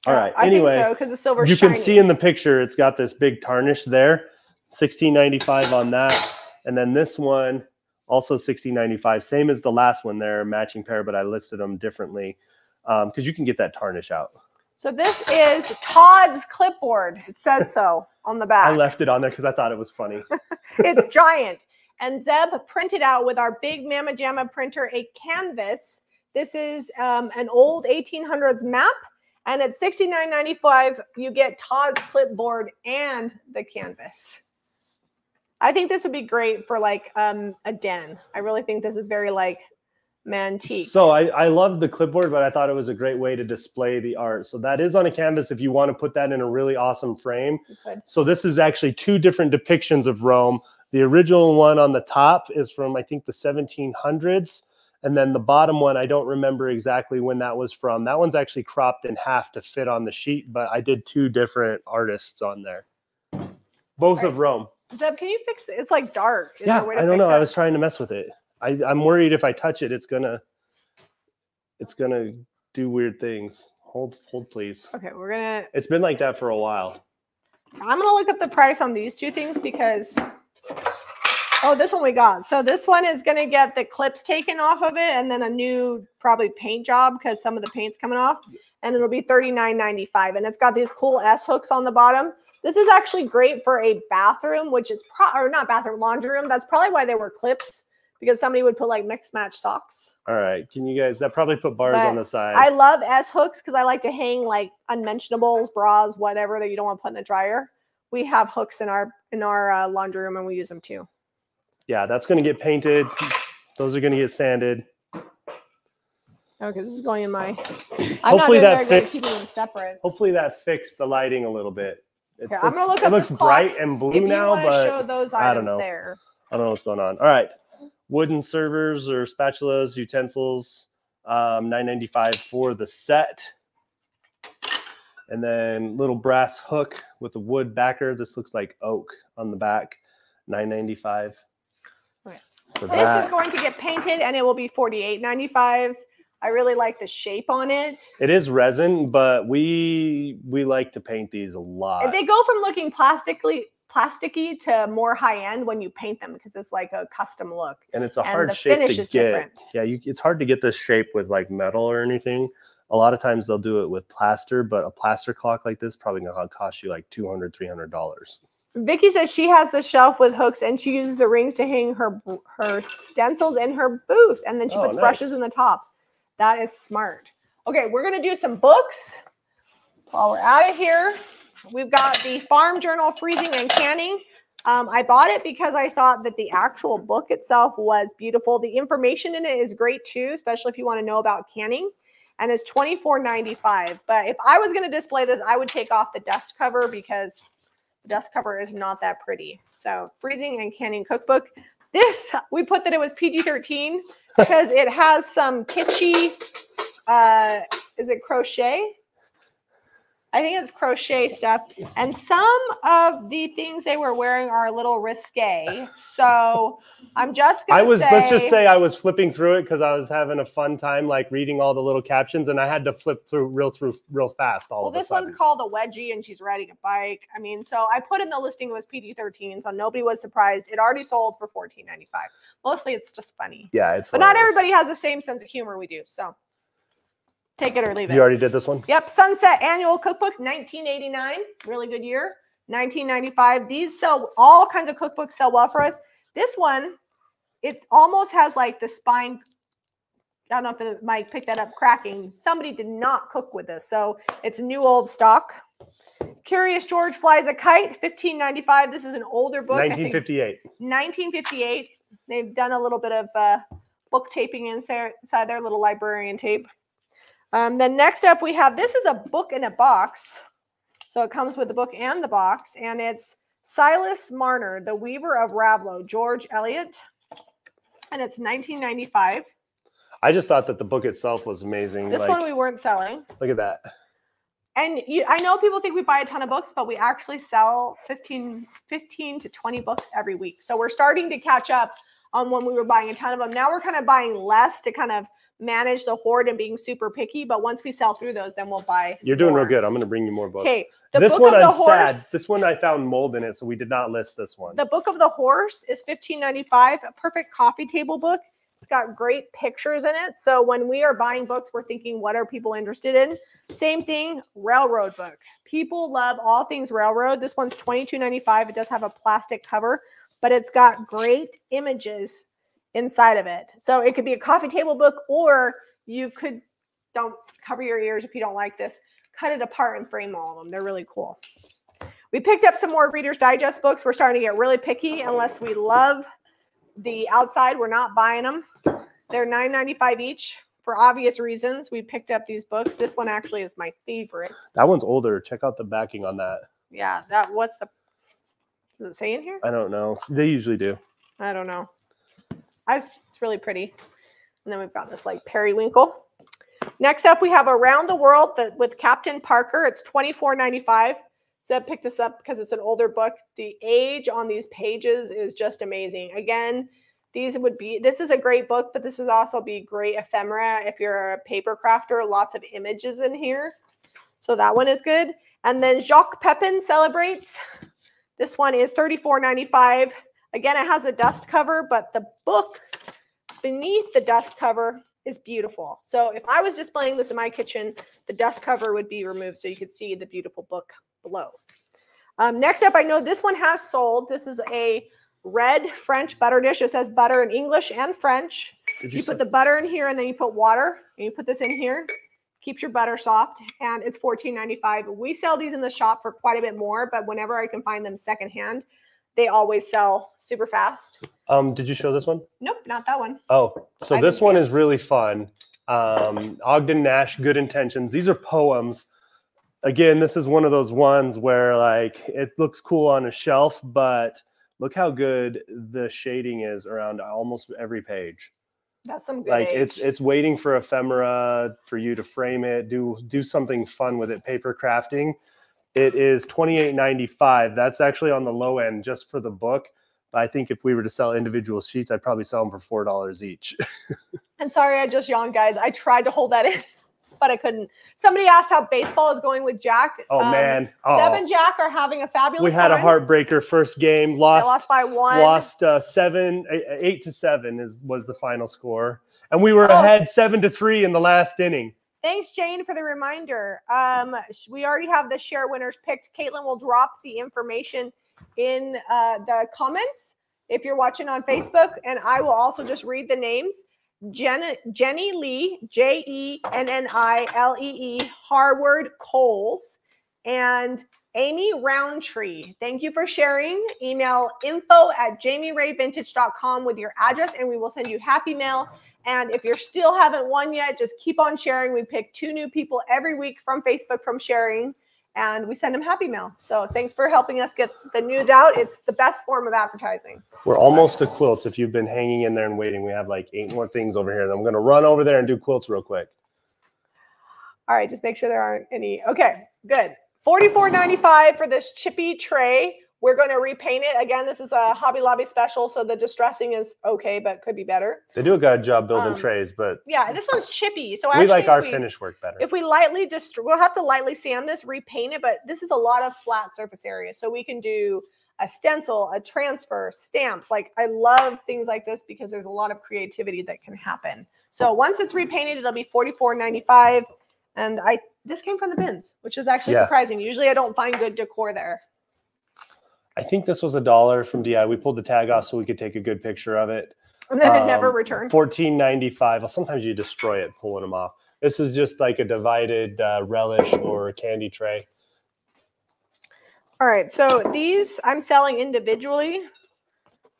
All right. I anyway, think so because the silver. you can see in the picture it's got this big tarnish there. 1695 on that. And then this one also 1695, same as the last one there, matching pair, but I listed them differently because you can get that tarnish out. So this is Todd's clipboard. It says so on the back. I left it on there because I thought it was funny. it's giant. And Zeb printed out with our big Mama Jamma printer a canvas. This is um, an old 1800s map, and at $69.95, you get Todd's clipboard and the canvas. I think this would be great for like um, a den. I really think this is very like mantique. So I, I loved the clipboard, but I thought it was a great way to display the art. So that is on a canvas if you want to put that in a really awesome frame. So this is actually two different depictions of Rome. The original one on the top is from I think the 1700s, and then the bottom one I don't remember exactly when that was from. That one's actually cropped in half to fit on the sheet, but I did two different artists on there, both of Rome. Zeb, can you fix it? It's like dark. Is yeah, there a way to I don't know. I was trying to mess with it. I, I'm worried if I touch it, it's gonna, it's gonna do weird things. Hold, hold, please. Okay, we're gonna It's been like that for a while. I'm gonna look up the price on these two things because oh, this one we got. So this one is gonna get the clips taken off of it and then a new probably paint job because some of the paint's coming off, and it'll be $39.95. And it's got these cool S hooks on the bottom. This is actually great for a bathroom, which is pro or not bathroom, laundry room. That's probably why they were clips because somebody would put like mix match socks. All right, can you guys? That probably put bars But on the side. I love S hooks because I like to hang like unmentionables, bras, whatever that you don't want to put in the dryer. We have hooks in our in our uh, laundry room and we use them too. yeah, that's gonna get painted. Those are gonna get sanded. Okay, this is going in my. I'm Hopefully not that very good at fixed- keeping them separate. Hopefully that fixed the lighting a little bit. It Okay, I'm gonna looks- look It looks bright and blue now, to show but those I don't items know. there, I don't know what's going on. All right, wooden servers or spatulas, utensils, um, nine ninety five for the set, and then little brass hook with a wood backer. This looks like oak on the back, nine ninety five. Okay. For this that. is going to get painted and it will be $48.95. I really like the shape on it. It is resin, but we we like to paint these a lot. They go from looking plastically plasticky to more high end when you paint them because it's like a custom look. and it's a and hard the shape finish to is get. different. Yeah, you, it's hard to get this shape with like metal or anything. A lot of times they'll do it with plaster, but a plaster clock like this probably gonna cost you like 200 300 dollars. Vicky says she has the shelf with hooks and she uses the rings to hang her her stencils in her booth and then she Oh, puts brushes in the top. That is smart. Okay, we're gonna do some books while we're out of here. We've got the Farm Journal Freezing and Canning. Um, I bought it because I thought that the actual book itself was beautiful. The information in it is great too, especially if you want to know about canning. And it's $24.95. But if I was going to display this, I would take off the dust cover because the dust cover is not that pretty. So freezing and canning cookbook. This we put that it was PG thirteen because it has some kitschy. Uh, is it crochet? I think it's crochet stuff, and some of the things they were wearing are a little risque. So I'm just gonna I was say, let's just say I was flipping through it because I was having a fun time like reading all the little captions and I had to flip through real through real fast all Well, of a this one's called a wedgie, and she's riding a bike. I mean, so I put in the listing it was PG thirteen, so nobody was surprised. It already sold for fourteen ninety five. Mostly, it's just funny, yeah, it's but not everybody has the same sense of humor we do. So take it or leave it. You already did this one? Yep, Sunset Annual Cookbook, 1989, really good year. 1995. These sell all kinds of cookbooks sell well for us. This one, it almost has like the spine. I don't know if the mic picked that up cracking. Somebody did not cook with this, so it's new old stock. Curious George flies a kite, 1595. This is an older book. 1958. 1958. They've done a little bit of uh, book taping inside inside their little librarian tape. Um, then next up, we have this is a book in a box. So it comes with the book and the box, and it's Silas Marner, The Weaver of Raveloe, George Eliot. And it's 1995. I just thought that the book itself was amazing. This like, one we weren't selling. look at that. And you, I know people think we buy a ton of books, but we actually sell 15, 15 to 20 books every week. So we're starting to catch up on when we were buying a ton of them. Now we're kind of buying less to kind of manage the hoard and being super picky. But once we sell through those, then we'll buy. You're doing more. real good. I'm going to bring you more books. Okay. The this book one of the I'm horse. sad. This one I found mold in it, so we did not list this one. The book of the horse is 1595, a perfect coffee table book. It's got great pictures in it. So when we are buying books, we're thinking, what are people interested in? Same thing, railroad book. People love all things railroad. This one's 22.95. It does have a plastic cover, but it's got great images inside of it. So it could be a coffee table book, or you could don't cover your ears if you don't like this. Cut it apart and frame all of them. They're really cool. We picked up some more Reader's Digest books. We're starting to get really picky unless we love the outside. We're not buying them. They're $9.95 each for obvious reasons. We picked up these books. This one actually is my favorite. that one's older. Check out the backing on that. Yeah, that what's the does it say in here? I don't know. They usually do. I don't know. I was, it's really pretty. And then we've got this like periwinkle. Next up, we have Around the World with Captain Parker. It's $24.95. Zeb picked this up because it's an older book. The age on these pages is just amazing. Again, these would be this is a great book, but this would also be great ephemera if you're a paper crafter. Lots of images in here. So that one is good. And then Jacques Pepin celebrates. This one is $34.95. Again, it has a dust cover, but the book beneath the dust cover is beautiful. So if I was displaying this in my kitchen, the dust cover would be removed so you could see the beautiful book below. Um, next up, I know this one has sold. This is a red French butter dish. It says butter in English and French. Did You you, put the butter in here and then you put water and you put this in here. Keeps your butter soft and it's $14.95. We sell these in the shop for quite a bit more, but whenever I can find them secondhand, they always sell super fast. um, did you show this one? Nope, not that one. Oh, so I this one it. is really fun. Um, Ogden Nash, Good Intentions. These are poems. Again, this is one of those ones where like it looks cool on a shelf, but look how good the shading is around almost every page. That's some good. like it's it's waiting for ephemera for you to frame it, do do something fun with it. Paper crafting. It is twenty eight ninety five. That's actually on the low end just for the book. But I think if we were to sell individual sheets, I'd probably sell them for four dollars each. And sorry, I just yawned, guys. I tried to hold that in, but I couldn't. Somebody asked how baseball is going with Jack. Oh Um, man! Oh, and Jack are having a fabulous. we had a heartbreaker first game. They Lost lost by one. lost uh, seven eight, eight to seven is was the final score, and we were Oh. ahead seven to three in the last inning. Thanks, Jane, for the reminder. Um, we already have the share winners picked. Caitlin will drop the information in uh, the comments if you're watching on Facebook, and I will also just read the names. Jen, Jenny Lee, J E N N I L E E, Harward Coles, and Amy Roundtree. Thank you for sharing. Email info at jamirayvintage.com with your address, and we will send you happy mail. And if you still haven't won yet, just keep on sharing. We pick two new people every week from Facebook from sharing. and we send them happy mail. So thanks for helping us get the news out. It's the best form of advertising. We're almost to quilts. If you've been hanging in there and waiting, we have like eight more things over here. I'm going to run over there and do quilts real quick. All right, just make sure there aren't any. Okay, good. $44.95 for this chippy tray. We're going to repaint it. Again, this is a Hobby Lobby special, so the distressing is okay, but could be better. They do a good job building Um, trays, but Yeah, this one's chippy. So we actually, like our we- finish work better. If we lightly dist- we'll have to lightly sand this, repaint it, but this is a lot of flat surface area. So we can do a stencil, a transfer, stamps. Like I love things like this because there's a lot of creativity that can happen. So once it's repainted, it'll be $44.95. And I this came from the bins, which is actually Yeah. surprising. Usually I don't find good decor there. I think this was a dollar from DI. We pulled the tag off so we could take a good picture of it. And then it never Um, returned. Fourteen ninety five. Well, sometimes you destroy it pulling them off. This is just like a divided uh, relish or candy tray. All right, so these I'm selling individually.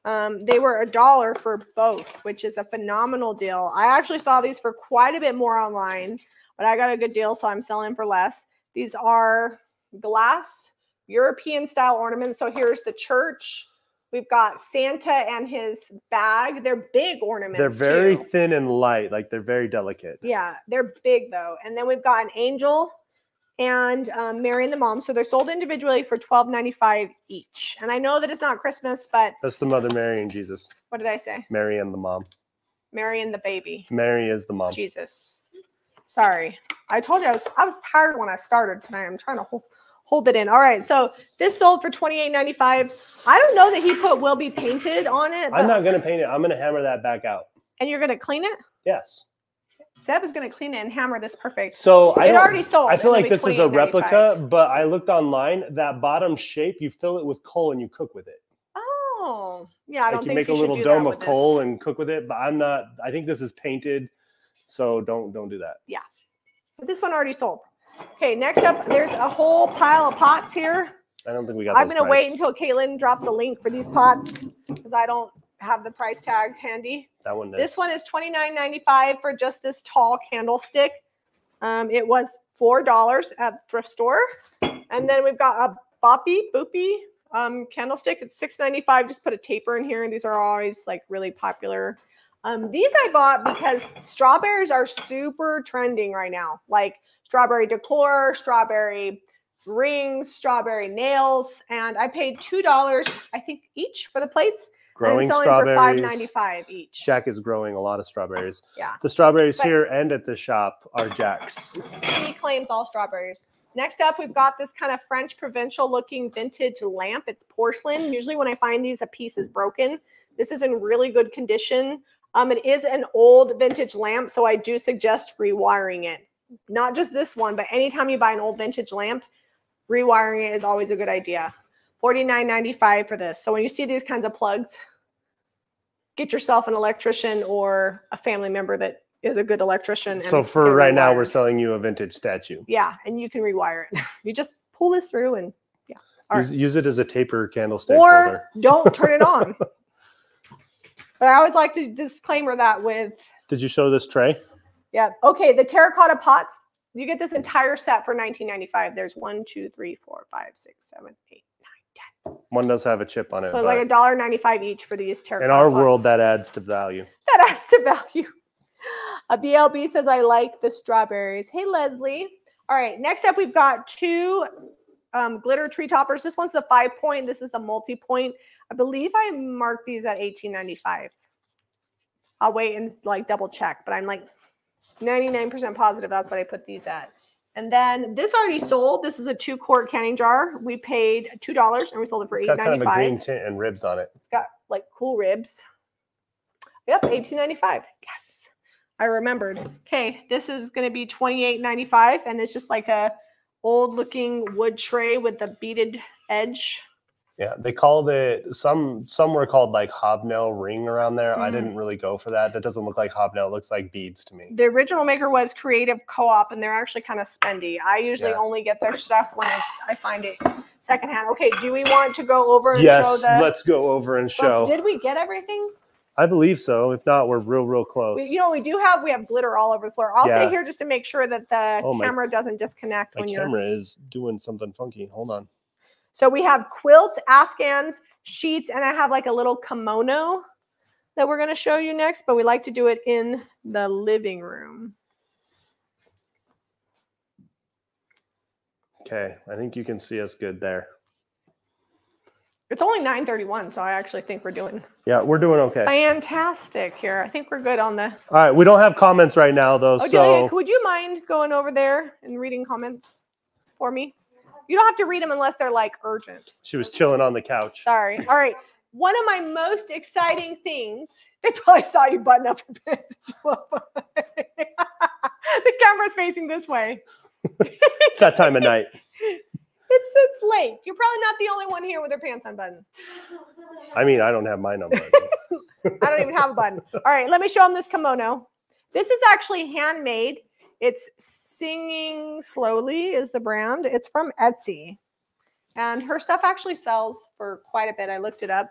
Um, they were a dollar for both, which is a phenomenal deal. I actually saw these for quite a bit more online, but I got a good deal, so I'm selling for less. These are glass European style ornaments. So here's the church. We've got Santa and his bag. They're big ornaments. They're very too. thin and light, like they're very delicate. Yeah, they're big though. And then we've got an angel and um, Mary and the mom. So they're sold individually for twelve ninety five each. And I know that it's not Christmas, but That's the mother Mary and Jesus. what did I say? Mary and the mom. Mary and the baby. Mary is the mom. Jesus. Sorry, I told you I was I was tired when I started tonight. I'm trying to hold, hold it in. All right, so this sold for twenty eight ninety five. I don't know that he put will be painted on it, I'm not gonna paint it. I'm gonna hammer that back out. and you're gonna clean it. Yes. Zeb is gonna clean it and hammer this perfect. So I it don't, already sold. I feel like this is a replica, but I looked online. That bottom shape, you fill it with coal and you cook with it. Oh, yeah. I don't like you think make you a little dome of coal this. and cook with it. But I'm not. I think this is painted, so don't don't do that. Yeah. But this one already sold. Okay, next up, there's a whole pile of pots here. I don't think we got. I'm gonna wait until Caitlin drops a link for these pots because I don't have the price tag handy. That one. Is. This one is $29.95 for just this tall candlestick. Um, it was four dollars at thrift store, and then we've got a boppy boopy um, candlestick. It's $6.95. Just put a taper in here, and these are always like really popular. Um, these I bought because strawberries are super trending right now. Like strawberry decor, strawberry rings, strawberry nails, and I paid two dollars, I think, each for the plates. growing selling for five strawberries. ninety five each. Jack is growing a lot of strawberries. Yeah. The strawberries But- here and at the shop are Jack's. He claims all strawberries. Next up, we've got this kind of French provincial looking vintage lamp. It's porcelain. Usually, when I find these, a piece is broken. This is in really good condition. Um, it is an old vintage lamp, so I do suggest rewiring it. Not just this one, but anytime you buy an old vintage lamp, rewiring it is always a good idea. $49.95 for this. So when you see these kinds of plugs, get yourself an electrician or a family member that is a good electrician. So for right now, we're selling you a vintage statue. Yeah, and you can rewire it. you just pull this through and yeah. Use, right. use it as a taper candlestick Or holder. don't turn it on. But I always like to disclaimer that with Did you show this tray? yeah. Okay, the terracotta pots. You get this entire set for 19.95. There's one, two, three, four, five, six, seven, eight, nine, ten. One does have a chip on it. So it's like a dollar ninety-five each for these terracotta. in our pots. world, that adds to value. that adds to value. A BLB says, I like the strawberries. Hey, Leslie. All right, next up, we've got two um, glitter tree toppers. This one's the five point, this is the multi point. I believe I marked these at eighteen ninety five. I'll wait and like double check, but I'm like 99% positive that's what I put these at. And then this already sold. This is a two quart canning jar. We paid $2 and we sold it for It's eight got kind of a green tint and ribs on it. It's got like cool ribs. Yep, eighteen ninety five. Yes, I remembered. Okay, this is going to be twenty eight ninety five, and it's just like a old looking wood tray with the beaded edge. Yeah, they called it some. Some were called like hobnail ring around there. I Mhm. didn't really go for that. That doesn't look like hobnail. It looks like beads to me. The original maker was Creative Co-op, and they're actually kind of spendy. I usually Yeah. only get their stuff when it's, I find it secondhand. Okay, do we want to go over and Yes, show the? let's go over and show. Let's- did we get everything? I believe so. If not, we're real, real close. We, you know, we do have we have glitter all over the floor. I'll Yeah. stay here just to make sure that the Oh, my- camera doesn't disconnect My when you're. camera is doing something funky. Hold on. So we have quilts, afghans, sheets, and I have like a little kimono that we're going to show you next. But we like to do it in the living room. Okay, I think you can see us good there. It's only 9:31, so I actually think we're doing Yeah, we're doing okay. fantastic here. I think we're good on the. All right, we don't have comments right now though, Oh, Delia, so would you mind going over there and reading comments for me? You don't have to read them unless they're like urgent. she was chilling on the couch. Sorry. All right. One of my most exciting things, they probably saw you button up your pants. the camera's facing this way. It's that time of night. It's it's late. You're probably not the only one here with their pants unbuttoned. I mean, I don't have my number. I don't even have a button. All right, let me show them this kimono. This is actually handmade. It's Singing Slowly is the brand. It's from Etsy. And her stuff actually sells for quite a bit. I looked it up.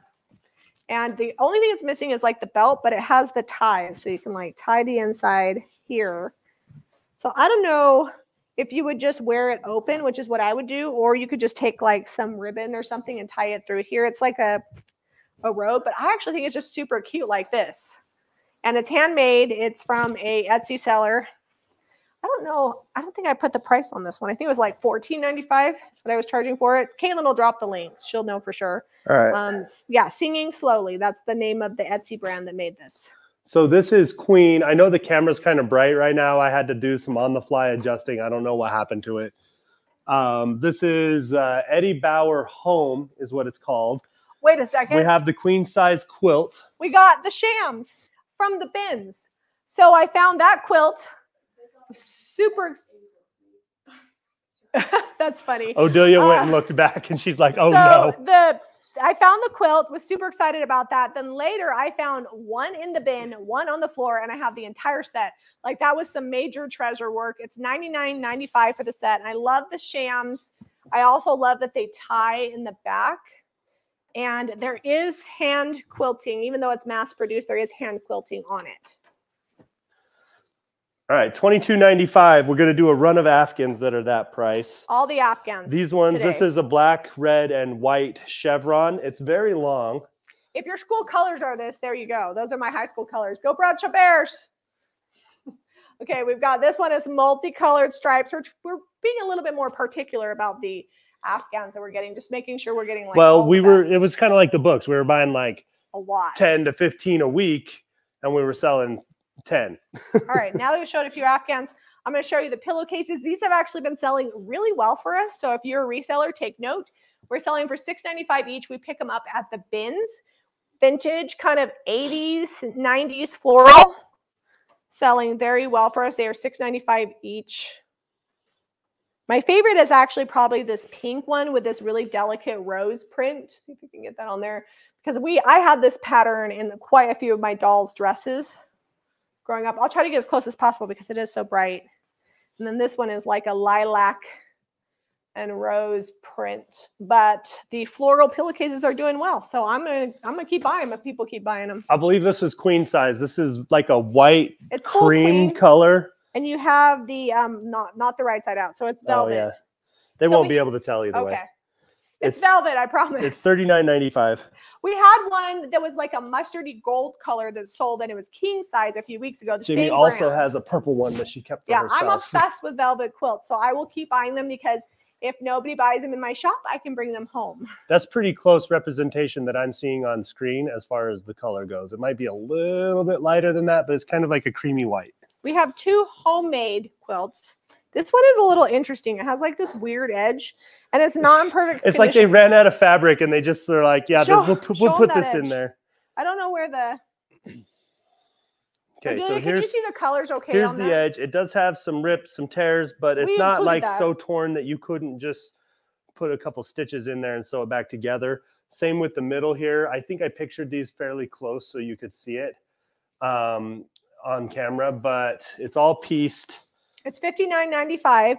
And the only thing it's missing is like the belt, but it has the ties. So you can like tie the inside here. So I don't know if you would just wear it open, which is what I would do, or you could just take like some ribbon or something and tie it through here. It's like a a robe, but I actually think it's just super cute like this. And it's handmade. It's from a Etsy seller. I don't know. I don't think I put the price on this one. I think it was like $14.95. That's what I was charging for it. Caitlin will drop the link. She'll know for sure. All right. Um, yeah, Singing Slowly. That's the name of the Etsy brand that made this. So this is Queen. I know the camera's kind of bright right now. I had to do some on the fly adjusting. I don't know what happened to it. Um, this is uh, Eddie Bauer Home is what it's called. Wait a second. We have the queen size quilt. we got the shams from the bins. So I found that quilt. Super. That's funny. Odelia went Uh, and looked back and she's like, oh so no. the I found the quilt, was super excited about that. Then later I found one in the bin, one on the floor, and I have the entire set. Like that was some major treasure work. It's $99.95 for the set. And I love the shams. I also love that they tie in the back. And there is hand quilting, even though it's mass produced, there is hand quilting on it. All right, twenty-two ninety-five. We're gonna do a run of Afghans that are that price. All the Afghans. These ones, this is a black, red, and white chevron. It's very long. If your school colors are this, there you go. Those are my high school colors. Go Bradshaw Bears. okay, we've got this one is multicolored stripes. We're, we're being a little bit more particular about the Afghans that we're getting, just making sure we're getting like well, we were. It was kind of like the books. We were buying like a lot. ten to fifteen a week, and we were selling ten. All right, now that we showed a few Afghans, I'm going to show you the pillowcases. These have actually been selling really well for us. So if you're a reseller, take note. We're selling for $6.95 each. We pick them up at the bins. Vintage, kind of 80s, 90s floral, selling very well for us. They are $6.95 each. My favorite is actually probably this pink one with this really delicate rose print. See if we can get that on there. Because we I had this pattern in quite a few of my dolls' dresses growing up. I'll try to get as close as possible because it is so bright. And then this one is like a lilac and rose print. But the floral pillowcases are doing well. So I'm gonna I'm gonna keep buying them if people keep buying them. I believe this is queen size. This is like a white It's cream color. and you have the um not not the right side out. So it's velvet. Oh yeah, they So won't we- be able to tell either Okay. way. It's, It's- velvet, I promise. It's thirty nine ninety five. we had one that was like a mustardy gold color that sold and it was king size a few weeks ago. The Jami same also brand. has a purple one that she kept for Yeah, herself. I'm obsessed with velvet quilts, so I will keep buying them because if nobody buys them in my shop, I can bring them home. That's pretty close representation that I'm seeing on screen as far as the color goes. It might be a little bit lighter than that, but it's kind of like a creamy white. We have two homemade quilts. This one is a little interesting. It has like this weird edge, and it's not in perfect. It's like they ran out of fabric and they just are like, yeah, Show- we'll, put- we'll put this in there. I don't know where the. Okay, so can you here's see the colors okay here's the that? edge. It does have some rips, some tears, but it's We not like that. so torn that you couldn't just put a couple stitches in there and sew it back together. Same with the middle here. I think I pictured these fairly close so you could see it um, on camera, but it's all pieced. It's fifty nine ninety five.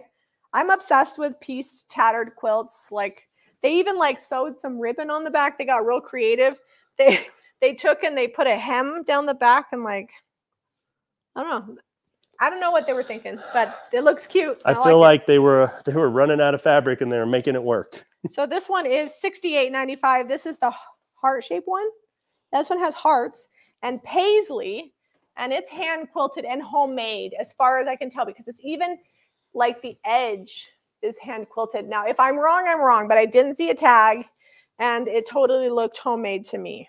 I'm obsessed with pieced tattered quilts. Like they even like sewed some ribbon on the back. They got real creative. They they took and they put a hem down the back and like, I don't know. I don't know what they were thinking, but it looks cute. I, feel like, they were they were running out of fabric and they were making it work. So this one is $68.95. This is the heart shaped one. This one has hearts and paisley, and it's hand quilted and homemade as far as I can tell because it's even like the edge is hand quilted. Now, if I'm wrong, I'm wrong, but I didn't see a tag and it totally looked homemade to me.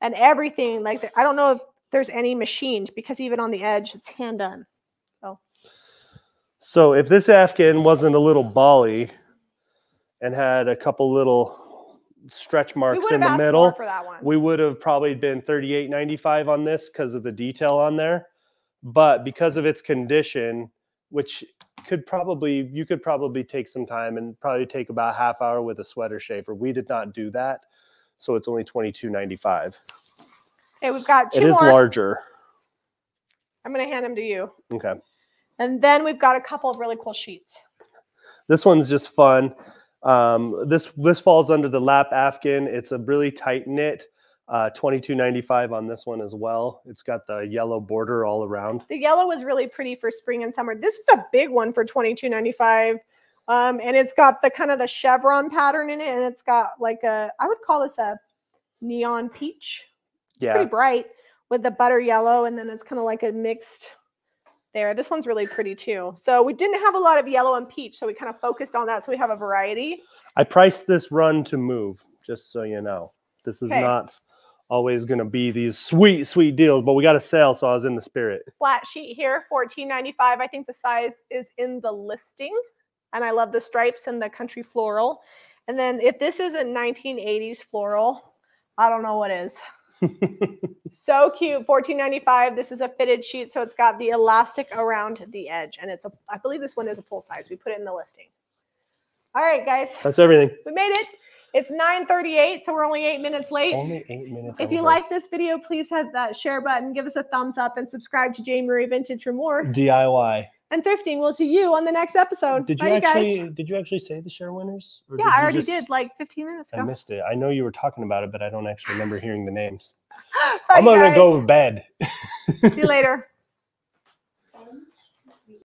And everything, like, the- I don't know if there's any machined because even on the edge, it's hand done. Oh. So if this Afghan wasn't a little bally and had a couple little stretch marks in the middle, for that one. we would have probably been 38.95 on this because of the detail on there. But because of its condition, which could probably you could probably take some time and probably take about half hour with a sweater shaver. We did not do that. So it's only 22.95. Okay, we've got two is more. larger. I'm going to hand them to you. Okay. And then we've got a couple of really cool sheets. This one's just fun. Um, this this falls under the lap Afghan. It's a really tight knit. Uh, 22.95 on this one as well. It's got the yellow border all around. The yellow is really pretty for spring and summer. This is a big one for $22.95. Um, and it's got the kind of the chevron pattern in it. And it's got like a, I would call this a neon peach. It's Yeah. pretty bright with the butter yellow. And then it's kind of like a mixed there. This one's really pretty too. So we didn't have a lot of yellow and peach. So we kind of focused on that. So we have a variety. I priced this run to move, just so you know. This is Okay. not always going to be these sweet, sweet deals, but we got a sale, so I was in the spirit. flat sheet here, $14.95. I think the size is in the listing. And I love the stripes and the country floral. And then if this isn't 1980s floral, I don't know what is. So cute, $14.95. This is a fitted sheet, so it's got the elastic around the edge. And it's a I believe this one is a full size. We put it in the listing. All right, guys, That's everything. we made it. It's 9:38, so we're only eight minutes late. Only eight minutes. If you like this video, please hit that share button, give us a thumbs up, and subscribe to Jami Ray Vintage for more. DIY, and thrifting. We'll see you on the next episode. did you actually guys. did you actually say the share winners? Yeah, I already just- did like 15 minutes ago. I missed it. I know you were talking about it, but I don't actually remember hearing the names. Bye, I'm gonna guys. go to bed. See you later.